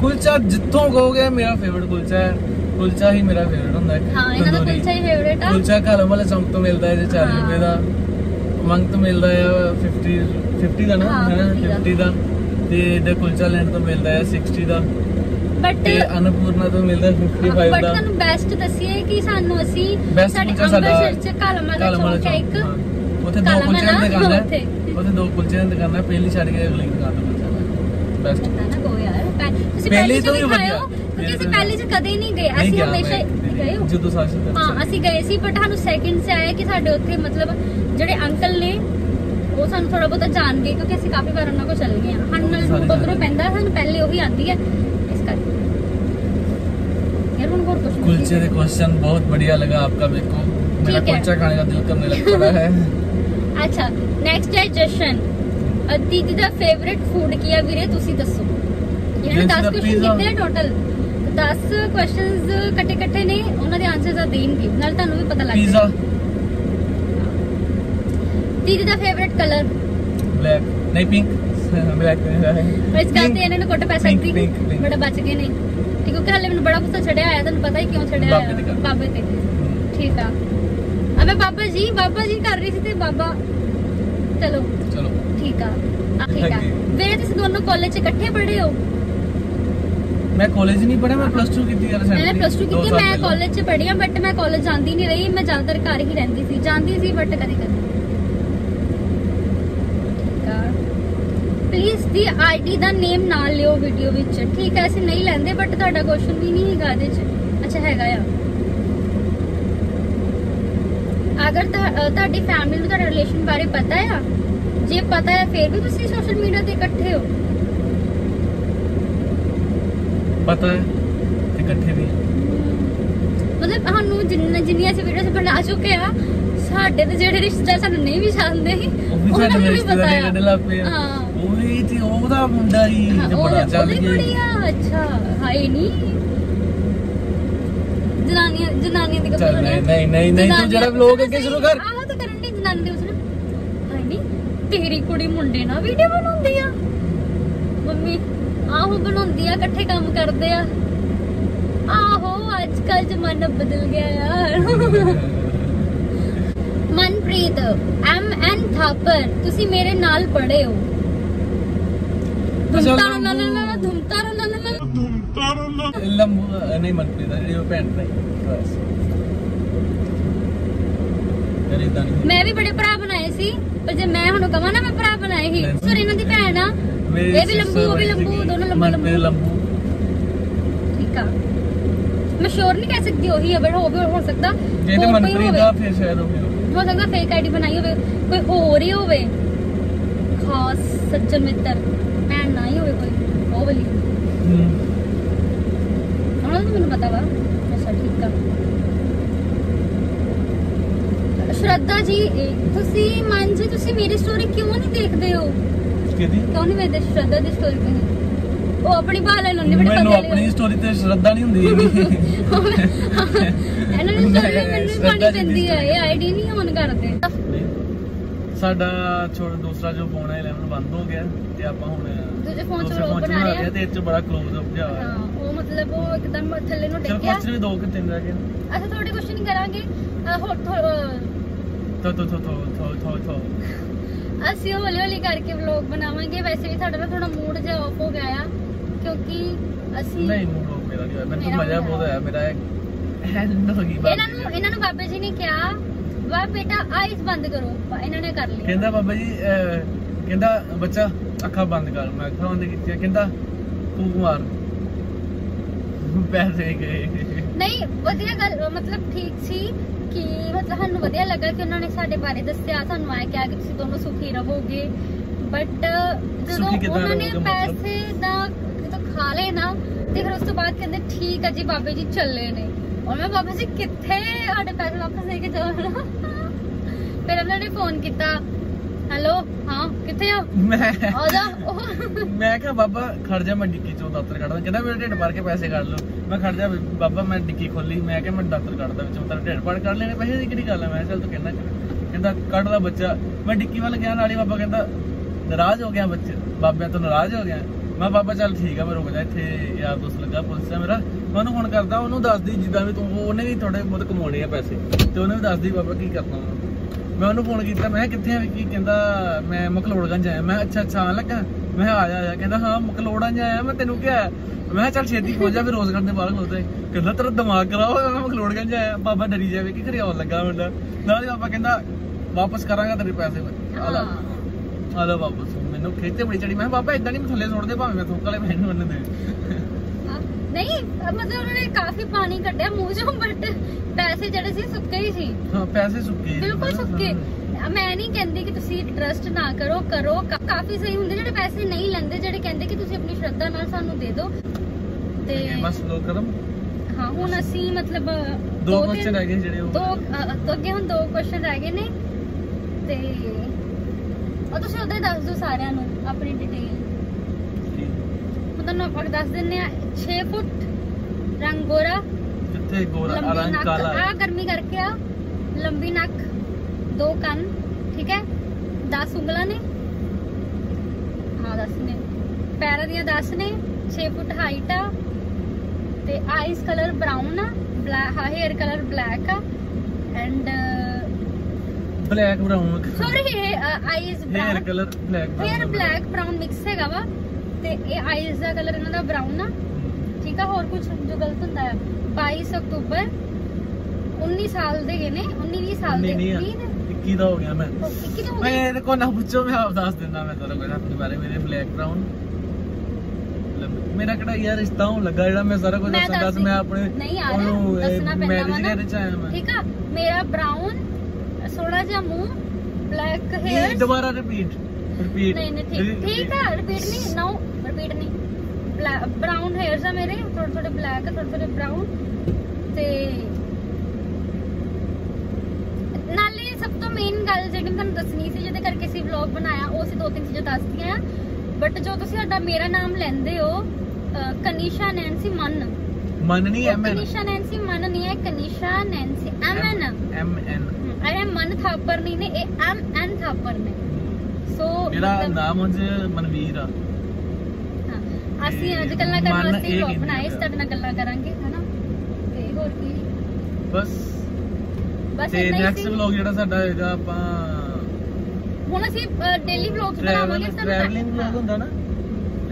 ਕੁਲਚਾ ਜਿੱਥੋਂ ਕਹੋਗੇ ਮੇਰਾ ਫੇਵਰਿਟ ਕੁਲਚਾ ਹੈ। ਕੁਲਚਾ ਹੀ ਮੇਰਾ ਫੇਵਰਿਟ ਹੁੰਦਾ ਹੈ।
ਹਾਂ ਇਹਨਾਂ ਦਾ। ਕੁਲਚਾ ਹੀ ਫੇਵਰੇਟ ਆ।
ਕੁਲਚਾ ਕਾਲਮ ਵਾਲੇ ਚੌਂਕ ਤੋਂ ਮਿਲਦਾ ਹੈ ਜੇ 40
ਹਾਂ।
ਰੁਪਏ ਦਾ। ਮੰਗ ਤੋਂ ਮਿਲਦਾ ਹੈ 50 50 ਦਾ ਨਾ
ਹਾਂ,
ਹੈ ਨਾ?
50 ਦਾ।
50 ਦਾ। ਤੇ ਇਹਦੇ ਕੁਲਚਾ ਲੈਣ ਤੋਂ ਮਿਲਦਾ ਹੈ 60 ਦਾ।
ਬਟ
ਅਨਪੂਰਨਾ ਤੋਂ ਮਿਲਦਾ ਹੈ 55
ਬਟ
ਦਾ
ਤੁਹਾਨੂੰ ਬੈਸਟ ਦੱਸੀਏ ਕਿ ਸਾਨੂੰ ਅਸੀਂ ਸਾਡੇ ਅੰਮ੍ਰਿਤਸਰ ਚ ਕਾਲਮ ਵਾਲਾ ਚੌਂਕ ਹੈ ਇੱਕ।
ਉੱਥੇ ਦੋ ਕੁਲਚੇ ਦੀ ਦੁਕਾਨ ਹੈ
ਉੱਥੇ।
ਦੋ ਕੁਲਚੇ ਦੀ ਦੁਕਾਨ ਹੈ ਪਹਿਲੀ ਛੱਡ ਕੇ ਅਗਲੀ ਦੁਕਾਨ ਤੋਂ ਕੁਲਚਾ ਬੈਸਟ
ਪਤਾ ਨਾ ਕੋ ਯਾਰ ਤੁਸੀਂ
ਪਹਿਲੇ ਤੋਂ
ਵੀ। ਖਾਓ ਕਿਉਂਕਿ ਅਸੀਂ ਪਹਿਲੇ ਚ ਕਦੇ ਨਹੀਂ ਗਏ ਅਸੀਂ ਹਮੇਸ਼ਾ। ਗਏ
ਜਦੋਂ ਸਾਸ਼ੀ
ਹਾਂ ਅਸੀਂ ਗਏ ਸੀ ਬਟ ਸਾਨੂੰ ਸੈਕਿੰਡ ਸੇ ਆਇਆ ਕਿ ਸਾਡੇ ਉੱਥੇ ਮਤਲਬ ਜਿਹੜੇ ਅੰਕਲ ਨੇ ਉਹ ਸਾਨੂੰ ਥੋੜਾ ਬਹੁਤਾ ਜਾਣਦੇ ਕਿਉਂਕਿ ਅਸੀਂ ਕਾਫੀ ਵਾਰ ਉਹਨਾਂ ਕੋਲ ਚੱਲ ਗਏ ਹਾਂ ਸਾਨੂੰ ਨਾਲ
ਜਾਣਦੇ।
ਪੈਂਦਾ ਸਾਨੂੰ ਪਹਿਲੇ ਉਹੀ ਆਂਦੀ ਹੈ ਇਸ ਕਰਕੇ ਹੁਣ
कुलचे के क्वेश्चन बहुत बढ़िया लगा आपका मेरे को मेरा
ठीक है।
कुलचा खाने का दिल करने लग पड़ा है
ਅੱਛਾ ਨੈਕਸਟ ਹੈ ਜਸ਼ਨ ਅ, ਦੀਦੀ ਦਾ ਫੇਵਰਿਟ ਫੂਡ ਕੀ ਹੈ ਵੀਰੇ ਤੁਸੀਂ ਦੱਸੋ ਇਹਨਾਂ ਨੇ
ਦੀਦੀ
10
ਦਾ
ਕੁਐਸਚਨ
pizza।
ਕੀਤੇ ਟੋਟਲ 10 ਕੁਐਸਚਨਸ ਇਕੱਠੇ ਇਕੱਠੇ ਨੇ ਉਹਨਾਂ ਦੇ ਆਨਸਰਸ ਆ ਦੇਣਗੇ ਨਾਲ ਤੁਹਾਨੂੰ ਵੀ ਪਤਾ ਲੱਗ
पिज्जा
ਦੀਦੀ ਦਾ ਫੇਵਰਿਟ ਕਲਰ
ब्लैक नहीं पिंक ब्लैक
ਇਸ ਗੱਲ ਤੇ ਇਹਨਾਂ ਨੂੰ ਕੁੱਟ ਪੈ
Pink,
ਸਕਦੀ
pink, pink.
ਬੜਾ ਬਚ ਗਏ ਨੇ ਕਿਉਂਕਿ ਹਲੇ ਮੈਨੂੰ ਬੜਾ ਗੁੱਸਾ ਚੜਿਆ ਆਇਆ ਤੁਹਾਨੂੰ ਪਤਾ ਹੀ ਕਿਉਂ ਚੜਿਆ ਆਇਆ ਬਾਬੇ ਤੇ। ਠੀਕ ਆ। ਅਬੇ ਬਾਬਾ ਜੀ ਬਾਬਾ ਜੀ ਕਰ ਰਹੀ ਸੀ ਤੇ ਬਾਬਾ ਚਲੋ।
ਚਲੋ।
ਠੀਕ ਆ। ਆ, ਪੜਿਆ ਪਲੱਸ 2 ਕੀਤੀ ਮੈਂ ਕਾਲਜ 'ਚ ਪੜ੍ਹੀ ਆ ਬਟ ਮੈਂ ਕਾਲਜ ਜਾਂਦੀ ਨਹੀਂ ਰਹੀ ਮੈਂ ਜ਼ਿਆਦਾਤਰ ਘਰ ਹੀ ਰਹਿੰਦੀ ਸੀ। ਜਾਂਦੀ ਸੀ ਬਟ ਕਦੇ ਕਦੇ ਪਲੀਜ਼ ਦੀ ਆਈਡੀ ਦਾ ਨੇਮ ਨਾਲ ਲਿਓ ਵੀਡੀਓ ਵਿੱਚ। ਠੀਕ ਹੈ ਅਸੀਂ ਨਹੀਂ ਲੈਂਦੇ ਬਟ ਤੁਹਾਡਾ ਕੁਐਸਚਨ ਵੀ ਨਹੀਂ ਹੈਗਾ ਇਹਦੇ 'ਚ। ਅੱਛਾ ਹੈਗਾ ਆ। ਅਗਰ ਤੁਹਾਡੀ ਫੈਮਿਲੀ ਨੂੰ ਤੁਹਾਡਾ ਰਿਲੇਸ਼ਨ ਬਾਰੇ ਪਤਾ ਆ ਜੇ ਪਤਾ ਹੈ ਫਿਰ ਵੀ ਤੁਸੀਂ ਸੋਸ਼ਲ ਮੀਡੀਆ ਤੇ ਇਕੱਠੇ ਹੋ।
ਪਤਾ ਹੈ ਤੇ ਇਕੱਠੇ ਵੀ।
ਮਤਲਬ ਸਾਨੂੰ ਜਿੰਨੀਆਂ ਜਿੰਨੀਆਂ ਅਸੀਂ ਵੀਡੀਓਸ ਬਣਾ ਚੁੱਕੇ ਆ ਸਾਡੇ ਤੇ ਜਿਹੜੇ ਰਿਸ਼ਤੇਦਾਰ ਸਾਨੂੰ ਨਹੀਂ ਵੀ ਜਾਣਦੇ ਸੀ
ਉਹ ਵੀ
ਉਹਨਾਂ ਨੂੰ ਵੀ
ਰਿਸ਼ਤੇਦਾਰ
ਪਤਾ ਆ।
ਕੱਢ ਲੱਗ ਪਏ ਆ।
ਹਾਂ।
ਉਹ ਤੇ ਉਹਦਾ ਮੁੰਡਾ ਹੀ ਤੇ ਬੜਾ ਚੱਲ
ਉਹਦੀ ਕੁੜੀ
ਗਿਆ
ਅੱਛਾ ਹਾਏ ਨਹੀਂ ਜਨਾਨੀਆਂ ਜਨਾਨੀਆਂ ਦੀ
ਚੱਲ ਨਹੀਂ ਨਹੀਂ ਨਹੀਂ ਨਹੀਂ ਤੂੰ ਜਿਹੜਾ ਵਲੋਗ ਅੱਗੇ ਸ਼ੁਰੂ ਕਰ।
ਆਹ ਤਾਂ ਕਰਨ ਦੀ ਜਨਾਨੀ ਦੇ ਉਸਨੇ। ਹਾਏ ਨਹੀਂ ਤੇਰੀ ਕੁੜੀ ਮੁੰਡੇ ਨਾਲ ਵੀਡੀਓ ਬਣਾਉਂਦੀ ਆ। ਮੰਮੀ ਆਹੋ ਬਣਾਉਂਦੀ ਆ ਇਕੱਠੇ ਕੰਮ ਕਰਦੇ ਆ। ਆਹੋ ਅੱਜ ਕੱਲ ਜ਼ਮਾਨਾ ਬਦਲ ਗਿਆ ਯਾਰ। ਮਨਪ੍ਰੀਤ ਐਮ ਐਨ ਥਾਪਰ ਤੁਸੀਂ ਮੇਰੇ ਨਾਲ ਪੜ੍ਹੇ ਹੋ। ਧੁਮਤਾਰਾ
ਨਹੀਂ ਮਨਪ੍ਰੀਤ ਦਾ ਜਿਹੜੀ ਭੈਣ ਬਸ।
ਮੈਂ ਵੀ ਬੜੇ ਭਰਾ ਬਣਾਏ ਸੀ ਪਰ ਜੇ ਮੈਂ ਹੁਣ ਕਹਾਂ ਨਾ ਮੈਂ ਭਰਾ ਬਣਾਏ ਸੀ। ਸਰ ਇਹਨਾਂ ਦੀ ਭੈਣ ਆ। ਇਹ ਵੀ ਲੰਬੂ ਉਹ ਵੀ ਲੰਬੂ ਦੋਨੋਂ ਲੰਬੂ ਲੰਬੂ।
ਲੰਬੂ।
ਠੀਕ ਆ। ਮੈਂ ਸ਼ੋਰ ਨਹੀਂ ਕਹਿ ਸਕਦੀ ਉਹੀ ਹੈ ਬਟ ਹੋ ਵੀ ਹੋ ਸਕਦਾ।
ਜੇ ਤੇ ਮਨਪ੍ਰੀਤ। ਦਾ ਫਿਰ ਸ਼ਾਇਦ ਹੋਵੇ।
ਹੋ ਸਕਦਾ ਫੇਕ ਆਈਡੀ ਬਣਾਈ ਹੋਵੇ ਕੋਈ ਹੋਰ ਹੀ ਹੋਵੇ ਖਾਸ ਸੱਜਣ ਮਿੱਤਰ ਭੈਣ ਨਾ ਹੀ ਹੋਵੇ ਕੋਈ ਉਹ ਵਾਲੀ
ਹੂੰ।
ਉਹਨਾਂ ਨੂੰ ਮੈਨੂੰ ਪਤਾ ਵਾ ਅੱਛਾ ਠੀਕ ਆ ਸ਼ਰਧਾ ਜੀ ਇਹ ਤੁਸੀਂ ਮਨ ਜੀ ਤੁਸੀਂ ਮੇਰੀ ਸਟੋਰੀ ਕਿਉਂ ਨਹੀਂ ਦੇਖਦੇ ਹੋ
ਕਿਹਦੀ
ਕਿਉਂ ਨਹੀਂ ਵੇਖਦੇ ਸ਼ਰਧਾ ਦੀ ਸਟੋਰੀ ਤੁਸੀਂ ਉਹ ਆਪਣੀ ਇਹਨਾਂ ਨੇ ਬੜੇ
ਮੈਨੂੰ ਆਪਣੀ ਸਟੋਰੀ ਤੇ ਸ਼ਰਧਾ ਨਹੀਂ ਹੁੰਦੀ।
ਇਹਨਾਂ ਨੂੰ ਸਟੋਰੀ ਮੈਨੂੰ ਪਾਣੀ
ਦੀ
ਪੈਂਦੀ ਹੈ ਇਹ ਆਈਡੀ ਨਹੀਂ ਔਨ ਕਰਦੇ।
ਸਾਡਾ ਛੋਟਾ ਦੂਸਰਾ ਜੋ ਫੋਨ ਹੈ 11 ਬੰਦ ਹੋ ਗਿਆ ਤੇ ਆਪਾਂ ਹੁਣ
ਦੂਜੇ phone 'ਚ
'ਚ
ਬਣਾ ਰਹੇ ਆ।
ਤੇ ਇਹ 'ਚ ਬੜਾ ਕਲੋਜ਼ ਜਿਹਾ ਹੋਇਆ
ਹਾਂ ਉਹ ਮਤਲਬ ਉਹ ਇੱਕਦਮ ਥੱਲੇ ਨੂੰ
ਚਲ
ਡਿੱਗਿਆ
ਕੁਐਸਚਨ ਵੀ ਦੋ ਕਿ ਤਿੰਨ ਰਹਿ ਗਏ।
ਅੱਛਾ ਥੋੜੀ ਕੁਐਸਚਨ ਕਰਾਂਗੇ। ਅਹ ਹੋਰ ਥੋ-
ਤੋ ਤੋ ਤੋ ਤੋ ਤੋ
ਅਸੀਂ ਹੌਲੀ ਹੌਲੀ ਕਰਕੇ ਵਲੌਗ ਬਣਾਵਾਂਗੇ। ਵੈਸੇ ਵੀ ਸਾਡਾ ਨਾ ਥੋੜਾ ਮੂਡ ਜਿਹਾ ਆਫ ਹੋ ਗਿਆ ਆ। ਅਸੀਂ
ਨਹੀਂ ਮੂਡ ਹੋ ਮੇਰਾ ਨਹੀਂ ਹੋਇਆ। ਮੈਨੂੰ
ਮੇਰਾ
ਤਾਂ ਮਜ਼ਾ ਬਹੁਤ ਆਇਆ ਮੇਰਾ ਹੈਂਡ ਹੋ ਗਈ
ਇਹਨਾਂ ਨੂੰ ਇਹਨਾਂ ਨੂੰ ਬਾਬਾ ਜੀ ਨੇ ਕਿਹਾ ਵਾ ਬੇਟਾ ਆਈਜ਼ ਬੰਦ ਕਰੋ। ਇਹਨਾਂ ਨੇ ਕਰ ਲਿਆ।
ਕਹਿੰਦਾ ਬਾਬਾ ਜੀ ਕਹਿੰਦਾ ਬੱਚਾ ਅੱਖਾਂ ਬੰਦ ਕਰ। ਮੈਂ ਅੱਖਾਂ ਬੰਦ ਕੀਤੀਆਂ। ਕਹਿੰਦਾ ਫੂਕ ਮਾਰ। ਪੈਸੇ ਗਏ।
ਨਹੀਂ ਵਧੀਆ ਗੱਲ ਮਤਲਬ ਠੀਕ ਸੀ ਕਿ ਮਤਲਬ ਸਾਨੂੰ ਵਧੀਆ ਲੱਗਾ ਕਿ ਉਹਨਾਂ ਨੇ ਸਾਡੇ ਬਾਰੇ ਦੱਸਿਆ। ਸਾਨੂੰ ਆਇਆ ਕਿ ਤੁਸੀਂ ਦੋਨੋਂ ਸੁਖੀ ਰਹੋਗੇ। ਬਟ ਜਦੋਂ ਉਹਨਾਂ ਨੇ? ਪੈਸੇ ਦਾ ਖਾ ਲਏ ਨਾ ਤੇ ਫਿਰ ਉਸ ਤੋਂ ਬਾਅਦ ਕਹਿੰਦੇ ਠੀਕ ਹੈ ਜੀ ਬਾਬੇ ਜੀ ਚੱਲੇ ਨੇ। ਔਰ ਮੈਂ ਬਾਬਾ ਜੀ ਕਿੱਥੇ ਸਾਡੇ ਪੈਸੇ ਵਾਪਸ ਦੇ ਕੇ ਨਾ ਫਿਰ ਉਹਨਾਂ ਨੇ ਫੋਨ ਕੀਤਾ ਹੈਲੋ ਹਾਂ ਕਿੱਥੇ ਹੋ
ਮੈਂ
ਆ ਜਾ।
ਮੈਂ ਕਿਹਾ ਬਾਬਾ ਖੜ ਜਾ ਮੈਂ ਡਿੱਕੀ ਚੋਂ ਦਾਤਰ ਕੱਢਦਾ। ਕਹਿੰਦਾ ਮੇਰੇ ਢਿੱਡ ਭਰ ਕੇ ਪੈਸੇ ਕੱਢ ਲਓ। ਮੈਂ ਖੜ ਜਾ ਬਾਬਾ ਮੈਂ ਡਿੱਕੀ ਖੋਲੀ। ਮੈਂ ਕਿਹਾ ਮੈਂ ਦਾਤਰ ਕੱਢਦਾ ਵਿੱਚੋਂ ਤੇਰਾ ਢਿੱਡ ਭਰ ਕੱਢ ਲੈਣੇ ਪੈਸੇ ਦੀ ਕਿਹੜੀ ਗੱਲ ਹੈ ਮੈਂ ਚੱਲ ਤੂੰ ਕਹਿੰਦਾ ਕਹਿੰਦਾ ਕੱਢ ਲੈ ਬੱਚਾ। ਮੈਂ ਡਿੱਕੀ ਵੱਲ ਗਿਆ ਨਾਲੇ ਬਾਬਾ ਕਹਿੰਦਾ ਨਾਰਾਜ਼ ਹੋ ਗਿਆ ਬੱਚਾ। ਬਾਬਿਆਂ ਤੋਂ ਨਾਰਾਜ਼ ਹੋ ਗਿਆ। ਮੈਂ ਬਾਬਾ ਚੱਲ ਠੀਕ ਆ ਮੈਂ ਰੁਕ ਜਾ ਇੱਥੇ ਯਾਰ ਦੋਸਤ ਲੱਗਾ ਪੁਲਿਸ ਆ ਮੇਰਾ। ਮੈਂ ਉਹਨੂੰ ਫੋਨ ਕਰਦਾ ਉਹਨੂੰ ਦੱਸਦੀ ਜਿੱਦਾਂ ਵੀ ਤੂੰ ਉਹਨੇ ਵੀ ਥੋੜੇ ਬਹੁਤ ਕਮਾਉਣੇ ਆ ਪੈਸੇ। ਤੇ ਉਹਨੇ ਵੀ ਦੱਸਦੀ ਬਾਬਾ ਕੀ ਕਰਨਾ। ਮੈਂ ਉਹਨੂੰ ਫੋਨ ਕੀਤਾ ਮੈਂ ਕਿੱਥੇ ਆ ਵਿੱਕੀ? ਕਹਿੰਦਾ ਮੈਂ ਮਕਲੋੜਗੰਜ ਆਇਆ। ਮੈਂ ਅੱਛਾ ਅੱਛਾ। ਲੱਗਾ ਮੈਂ ਕਿਹਾ ਆ ਜਾ ਆ ਜਾ। ਕਹਿੰਦਾ ਹਾਂ ਮਕਲੋੜਗੰਜ ਆਇਆ। ਮੈਂ ਤੈਨੂੰ ਕਿਹਾ ਮੈਂ ਕਿਹਾ ਚੱਲ ਛੇਤੀ ਪਹੁੰਚ ਜਾ ਫਿਰ ਰੋਜ਼ਗਾਰ ਦੇ ਬਾਹਰ ਖੋਲਦੇ ਕਹਿੰਦਾ ਤੇਰਾ ਦਿਮਾਗ ਖਰਾਬ ਹੋਇਆ ਮੈਂ ਮਕਲੋੜਗੰਜ ਆਇਆ। ਬਾਬਾ ਡਰੀ ਜਾਵੇ ਕਿ ਘਰੇ ਆਉਣ ਲੱਗਾ ਮੁੰਡਾ। ਨਾਲ ਬਾਬਾ ਕਹਿੰਦਾ ਵਾਪਸ ਕਰਾਂਗਾ ਤੇਰੇ ਪੈਸੇ। ਆ ਲੈ ਆ ਲੈ ਵਾਪਸ। ਮੈਨੂੰ ਖੇਤੇ ਬੜੀ ਚੜੀ। ਮੈਂ ਬਾਬਾ ਇਦਾਂ ਨਹੀਂ ਮੈਂ ਥੱਲੇ ਸੁੱਟ ਦੇ ਭਾਵੇਂ ਮੈਂ ਥੁੱਕ ਵਾਲੇ ਮੈਨੂੰ ਉਹਨੇ ਦੇ
ਨਹੀਂ ਮਤਲਬ ਉਹਨਾਂ ਨੇ ਕਾਫੀ ਪਾਣੀ ਕੱਢਿਆ ਮੂੰਹ ਚੋਂ ਬਟ ਪੈਸੇ ਜਿਹੜੇ ਸੀ ਸੁੱਕੇ ਹੀ ਸੀ।
ਹਾਂ ਪੈਸੇ ਸੁੱਕੇ
ਬਿਲਕੁਲ ਸੁੱਕੇ। ਮੈਂ ਨਹੀਂ ਕਹਿੰਦੀ ਕਿ ਤੁਸੀਂ ਟਰਸਟ ਨਾ ਕਰੋ ਕਰੋ। ਕਾਫੀ ਸਹੀ ਹੁੰਦੇ ਜਿਹੜੇ ਪੈਸੇ ਨਹੀਂ ਲੈਂਦੇ ਜਿਹੜੇ ਕਹਿੰਦੇ ਕਿ ਤੁਸੀਂ ਆਪਣੀ ਸ਼ਰਧਾ ਨਾਲ ਸਾਨੂੰ ਦੇ ਦਿਓ ਤੇ
ਬਸ ਲੋ ਕਰਮ
ਹਾਂ ਹੁਣ ਅਸੀਂ ਮਤਲਬ
ਦੋ ਕੁਐਸਚਨ ਹੈਗੇ ਜਿਹੜੇ ਉਹ।
ਦੋ ਤੋਂ ਅੱਗੇ ਹੁਣ ਦੋ ਕੁਐਸਚਨ ਰਹਿ ਗਏ ਨੇ। ਤੇ ਉਹ ਤੁਸੀਂ ਉਹਦੇ ਦੱਸ ਦਿਓ ਸਾਰਿਆਂ ਨੂੰ ਆਪਣੀ ਡਿਟੇਲ ਮੈਂ ਤੁਹਾਨੂੰ ਆਪਾਂ ਦੱਸ ਦਿੰਨੇ ਆ 6 ਫੁੱਟ ਰੰਗ ਗੋਰਾ
ਕਿੱਥੇ ਗੋਰਾ ਰੰਗ ਕਾਲਾ
ਆ ਗਰਮੀ ਕਰਕੇ ਆ ਲੰਬੀ ਨੱਕ ਦੋ ਕੰਨ ਠੀਕ ਹੈ? 10 ਉਂਗਲਾਂ ਨੇ। ਹਾਂ 10 ਨੇ। ਪੈਰਾਂ ਦੀਆਂ 10 ਨੇ 6 ਫੁੱਟ ਹਾਈਟ ਆ। ਤੇ ਆਈਸ ਕਲਰ ਬ੍ਰਾਊਨ ਆ ਬਲੈਕ ਹੇਅਰ ਕਲਰ ਬਲੈਕ ਆ। And
black brown
sorry eyes
hair
brown
colour black
hair black brown mix ਹੈਗਾ ਵਾ। ਤੇ ਇਹ ਆਈਸ ਦਾ ਕਲਰ ਇਹਨਾਂ ਦਾ ਬ੍ਰਾਊਨ ਆ। ਠੀਕ ਆ ਹੋਰ ਕੁਝ ਜੋ ਗਲਤ ਹੁੰਦਾ ਹੈ 22 ਅਕਤੂਬਰ 19 ਸਾਲ ਦੇ ਗਏ ਨੇ 19 20 ਸਾਲ ਦੇ।
ਨਹੀਂ ਨਹੀਂ
20 ਦੇ
21 ਦਾ ਹੋ ਗਿਆ ਮੈਂ।
Okay, ਕਿਦੋਂ ਹੋ
ਮੈਂ ਨਾ ਪੁੱਛੋ ਮੈਂ ਆਪ ਦੱਸ ਦਿੰਦਾ ਮੈਂ ਤੁਹਾਨੂੰ ਕੋਈ ਆਪਣੇ ਬਾਰੇ। ਮੇਰੇ ਬਲੈਕ ਬਰਾਊਨ ਮੇਰਾ ਕਿਹੜਾ ਯਾਰ ਰਿਸ਼ਤਾ ਹੋਣ ਲੱਗਾ ਜਿਹੜਾ ਮੈਂ ਸਾਰਾ ਕੁਝ ਦੱਸਾਂਗਾ ਮੈਂ ਆਪਣੇ
ਨਹੀਂ ਆ ਰਿਹਾ ਦੱਸਣਾ ਪੈਂਦਾ ਵਾ
ਦੇ
ਠੀਕ ਆ ਮੇਰਾ ਬ੍ਰਾਊਨ ਸੋਹਣਾ ਜਿਹਾ ਮੂੰਹ ਬਲੈਕ
ਨਹੀਂ,
ਹੇਅਰ
ਦੁਬਾਰਾ ਰਿਪੀਟ ਰਿਪੀਟ
ਨਹੀਂ ਨਹੀਂ ਠੀਕ ਠੀਕ ਆ ਰਿਪੀਟ ਨਹੀਂ ਨੋ ਰਿਪੀਟ ਨਹੀਂ। ਬ੍ਰਾਊਨ ਹੇਅਰਸ ਆ ਮੇਰੇ ਥੋੜੇ ਥੋੜੇ ਬਲੈਕ ਥੋੜੇ ਥੋੜੇ ਬ੍ਰਾਊਨ ਤੇ ਨਾਲੇ ਸਭ ਤੋਂ ਮੇਨ ਗੱਲ ਜਿਹੜੀ ਮੈਂ ਤੁਹਾਨੂੰ ਦੱਸਣੀ ਸੀ ਜਿਹਦੇ ਕਰਕੇ ਅਸੀਂ ਵਲੌਗ ਬਣਾਇਆ ਉਹ ਅਸੀਂ ਦੋ ਤਿੰਨ ਚੀਜ਼ਾਂ ਦੱਸਦੀਆਂ ਬਟ ਜੋ ਤੁਸੀਂ ਸਾਡਾ ਮੇਰਾ ਨਾਮ ਲੈਂਦੇ ਹੋ ਕਨੀਸ਼ਾ ਨੈਂਸੀ ਮਨ।
ਮਨ ਨਹੀਂ ਐਮ ਐਨ
ਕਨੀਸ਼ਾ ਨੈਂਸੀ ਮਨ ਨਹੀਂ ਹੈ Kanisha Nancy M N
M N
ਅਰੇ ਮਨ ਥਾਪਰ ਨਹੀਂ ਨੇ ਇਹ ਐਮ ਐਨ ਥਾਪਰ ਨੇ। ਸੋ
ਮੇਰਾ ਨਾਮ ਉਂਝ ਮਨਵੀਰ ਆ।
ਹਾਂ, ਅਸੀਂ ਅੱਜ ਗੱਲਾਂ ਕਰਨ ਵਾਸਤੇ ਵਲੌਗ ਬਣਾਏ ਤੁਹਾਡੇ ਨਾਲ ਗੱਲਾਂ ਕਰਾਂਗੇ ਹਨਾ? ਤੇ ਹੋਰ ਕੀ?
ਬਸ।
ਬਸ
ਤੇ ਨੈਕਸਟ ਵਲੌਗ ਜਿਹੜਾ ਸਾਡਾ ਹੋਏਗਾ ਆਪਾਂ
ਹੁਣ ਅਸੀਂ ਡੇਲੀ ਵਲੌਗਸ ਬਣਾਵਾਂਗੇ ਇਸ
ਟਰੈਵਲਿੰਗ ਵਲੌਗ ਹੁੰਦਾ ਨਾ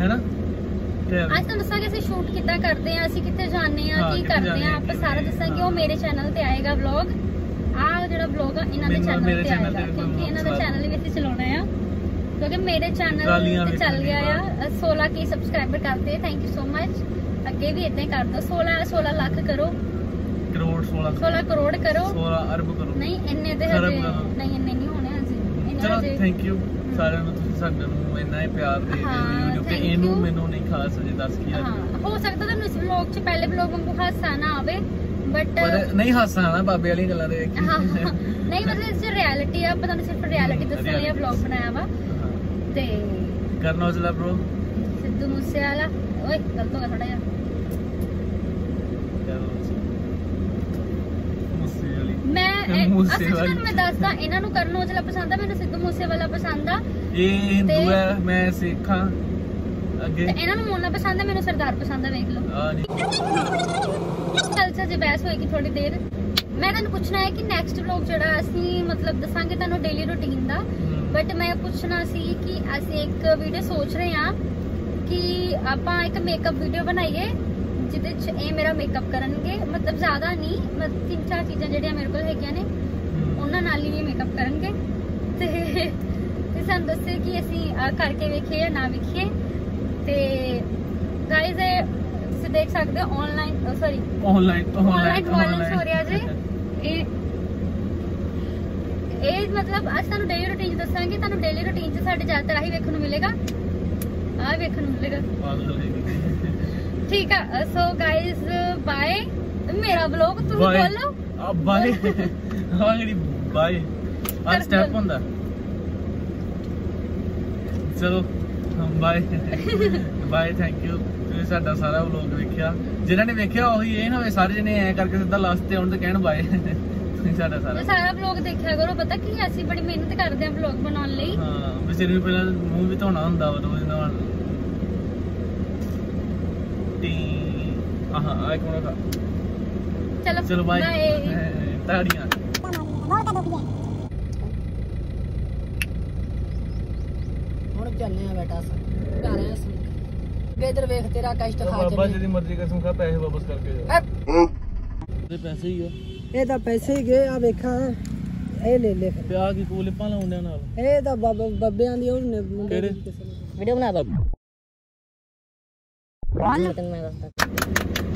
ਹੈਨਾ?
ਅੱਜ ਤੁਹਾਨੂੰ ਦੱਸਾਂਗੇ ਅਸੀਂ ਸ਼ੂਟ ਕਿੱਦਾਂ ਕਰਦੇ ਆ ਅਸੀਂ ਕਿੱਥੇ ਜਾਂਦੇ ਆ ਕੀ ਕਰਦੇ ਆ ਆਪਾਂ ਸਾਰਾ ਦੱਸਾਂਗੇ ਉਹ। ਮੇਰੇ ਚੈਨਲ ਤੇ ਆਏਗਾ ਵਲੌਗ ਜਿਹੜਾ ਵਲੌਗ ਆ ਇਹਨਾਂ ਦੇ ਚੈਨਲ ਤੇ ਆਏਗਾ
ਤੇ
ਕਿਉਂਕਿ ਇਹਨਾਂ ਦਾ ਚੈਨਲ ਵੀ ਅਸੀਂ ਚਲਾਉਣਾ ਆ। ਕਿਉਂਕਿ ਮੇਰੇ ਚੈਨਲ ਤੇ ਚੱਲ ਗਿਆ
ਦੀ
ਆ 16 ਕੇ ਸਬਸਕ੍ਰਾਈਬਰ ਕਰਤੇ ਥੈਂਕ ਯੂ ਸੋ ਮਚ ਅੱਗੇ ਵੀ ਇਦਾਂ ਹੀ ਕਰ ਦਿਓ 16 16 ਲੱਖ ਕਰੋ।
ਕਰੋੜ 16
16 ਕਰੋੜ ਕਰੋ।
16 ਅਰਬ ਕਰੋ।
ਨਹੀਂ ਇੰਨੇ ਦੇ
ਖਰਬ
ਹਜੇ। ਨਹੀਂ ਇੰਨੇ ਨਹੀਂ ਹੋਣੇ ਹਜੇ।
ਚਲੋ ਥੈਂਕ ਯੂ ਸਾਰਿਆਂ ਨੂੰ ਤੁਸੀਂ ਸਾਡੇ ਨੂੰ ਇੰਨਾ ਹੀ ਪਿਆਰ ਦੇ ਰਹੇ ਹੋ ਤੇ
thank
ਇਹਨੂੰ। ਮੈਨੂੰ ਨਹੀਂ ਖਾਸ ਅਜੇ ਦੱਸ ਕੀ ਆ
ਹਾਂ ਸਕਦਾ ਤੁਹਾਨੂੰ ਇਸ ਵਲੌਗ 'ਚ ਪਹਿਲੇ ਵਲੌਗ ਵਾਂਗੂ ਹਾਸਾ ਨਾ ਆਵੇ। ਬਟ
ਪਰ ਨਹੀਂ ਹਾਸਾ ਆਣਾ ਬਾਬੇ ਵਾਲੀਆਂ ਗੱਲਾਂ ਦੇ
ਨਹੀਂ ਮਤਲਬ ਇਸ 'ਚ ਰਿਐਲਿਟੀ ਆ ਆਪਾਂ ਤੁਹਾਨੂੰ ਸਿਰਫ ਰਿਐਲਿਟੀ ਦੱਸਣ ਲਈ ਵਲੌਗ ਬਣਾਇਆ ਵਾ। ਤੇ
ਕਰਨਾ ਉਸਲਾ bro
ਸਿੱਧੂ ਮੂਸੇ ਵਾਲਾ ਓਏ ਗਲਤ ਹੋ ਗਿਆ ਥੋੜਾ ਜਿਹਾ। ਮੈਂ
ਮੂਸੇ ਵਾਲੀ।
ਮੈਂ ਦੱਸਦਾ ਇਹਨਾਂ ਨੂੰ ਕਰਨ ਔਜਲਾ ਪਸੰਦ ਆ ਮੈਨੂੰ ਸਿੱਧੂ ਮੂਸੇ ਵਾਲਾ ਪਸੰਦ ਆ।
ਇਹ ਹਿੰਦੂ ਹੈ ਮੈਂ ਸਿੱਖ। ਅੱਗੇ।
ਇਹਨਾਂ ਨੂੰ ਮੋਨਾ ਪਸੰਦ ਆ ਮੈਨੂੰ ਸਰਦਾਰ ਪਸੰਦ ਆ ਵੇਖ ਲਓ।
ਆ ਨਹੀਂ।
ਕਲਚਰ ਜੇ ਬਹਿਸ ਹੋਏਗੀ ਥੋੜੀ ਦੇਰ। ਮੈਂ ਤੁਹਾਨੂੰ ਪੁੱਛਣਾ ਹੈ ਕਿ ਨੈਕਸਟ ਵਲੌਗ ਜਿਹੜਾ ਅਸੀਂ ਮਤਲਬ ਦੱਸਾਂਗੇ ਤੁਹਾਨੂੰ ਡੇਲੀ ਰੁਟੀਨ ਦਾ ਬਟ ਮੈਂ ਪੁੱਛਣਾ ਸੀ ਕਿ ਅਸੀਂ ਇੱਕ ਵੀਡੀਓ ਸੋਚ ਰਹੇ ਹਾਂ ਕਿ ਆਪਾਂ ਇੱਕ ਮੇਕਅਪ ਵੀਡੀਓ ਬਣਾਈਏ ਜਿਹਦੇ ਚ ਇਹ ਮੇਰਾ ਮੇਕਅਪ ਕਰਨਗੇ। ਮਤਲਬ ਜ਼ਿਆਦਾ ਨਹੀਂ ਮਤਲਬ ਤਿੰਨ ਚਾਰ ਚੀਜ਼ਾਂ ਜਿਹੜੀਆਂ ਮੇਰੇ ਕੋਲ ਹੈਗੀਆਂ ਨੇ ਉਹਨਾਂ ਨਾਲ ਹੀ ਮੇਕਅਪ ਕਰਨਗੇ। ਤੇ ਸਾਨੂੰ ਦੱਸੇ ਕਿ ਅਸੀਂ ਕਰਕੇ ਵੇਖੀਏ ਜਾਂ ਨਾ ਵੇਖੀਏ। ਤੇ ਗਾਇਜ਼ ਇਹ ਤੁਸੀਂ ਦੇਖ ਸਕਦੇ ਹੋ online sorry
online
online violence ਹੋ ਰਿਹਾ ਜੀ। ਇਹ ਇਹ ਮਤਲਬ ਅੱਜ ਤੁਹਾਨੂੰ ਡੇਲੀ ਰੁਟੀਨ ਦੱਸਾਂਗੇ ਤੁਹਾਨੂੰ ਡੇਲੀ ਰੁਟੀਨ 'ਚ ਸਾਡੇ ਜ਼ਿਆਦਾਤਰ ਆਹੀ ਵੇਖਣ ਨੂੰ ਮਿਲੇਗਾ। ਆਹ ਵੇਖਣ ਨੂੰ ਮਿਲੇਗਾ।
ਹੈ
ਠੀਕ ਆ ਸੋ ਗਾਇਜ਼ ਬਾਏ ਮੇਰਾ ਵਲੌਗ ਤੁਸੀਂ. ਬੋਲੋ।
ਆ ਬਾਏ ਆ ਜਿਹੜੀ ਬਾਏ ਆ ਸਟੈਪ। ਹੁੰਦਾ। ਚਲੋ। ਬਾਏ ਬਾਏ ਥੈਂਕ ਯੂ ਤੁਸੀਂ ਸਾਡਾ ਸਾਰਾ ਵਲੌਗ ਵੇਖਿਆ। ਜਿਨ੍ਹਾਂ ਨੇ ਵੇਖਿਆ ਉਹੀ ਇਹ ਨਾ ਹੋਵੇ ਸਾਰੇ ਜਣੇ ਐ ਕਰਕੇ ਸਿੱਧਾ ਲਾਸਟ ਤੇ ਆਉਣ ਤੇ ਕਹਿਣ ਬਾਏ ਤੁਸੀਂ ਸਾਡਾ ਸਾਰਾ
ਸਾਰਾ ਵਲੌਗ ਦੇਖਿਆ ਕਰੋ ਪਤਾ ਕੀ ਆ, ਅਸੀਂ ਬੜੀ ਮਿਹਨਤ ਕਰਦੇ ਹਾਂ ਵਲੌਗ ਬਣਾਉਣ ਲਈ।
ਹਾਂ ਵੀ ਸਿਰ ਵੀ ਪਹਿਲਾਂ ਮੂੰਹ ਵੀ ਧੋਣਾ ਹੁੰਦਾ ਵਾ ਰੋਜ਼ ਨਹਾਉਣ ਟੀ ਆਹਾਂ ਆ ਇੱਕ ਮਿੰਟ
ਚਲੋ
ਚਲੋ ਬਾਏ. ਤਾੜੀਆਂ
ਬਹੁਤ ਦੁਖੀ ਹੈ
ਹੁਣ ਚੱਲੇ ਆ ਬੇਟਾ ਸਾ ਘਰ ਆ ਸੰ ਇਧਰ ਵੇਖ ਤੇਰਾ ਕਸ਼ਟ ਖਾ
ਬਾਬਾ ਜੀ
ਚੱਲੇ
ਦੀ ਮਰਜ਼ੀ ਕਸਮ ਖਾ ਪੈਸੇ ਵਾਪਸ ਕਰਕੇ ਜਾ? ਤੇ ਪੈਸੇ ਹੀ ਆ।
ਇਹ ਤਾਂ ਪੈਸੇ ਹੀ ਗਏ ਆ ਵੇਖਾਂ ਇਹ ਲੈ ਲੈ ਫਿਰ।
ਤੇ ਆ ਕੀ ਕੋਲਿਪਾਂ ਲਾਉਂਦਿਆਂ ਨਾਲ।
ਇਹ ਤਾਂ ਬਾਬਾ ਬੱਬਿਆਂ ਦੀ ਉਹਨੇ ਮੁੰਡੇ
ਕਿਹੜੇ?
ਵੀਡੀਓ ਬਣਾ ਦੋ।
ਤੈਨੂੰ ਮੈਂ ਦੱਸਦਾ।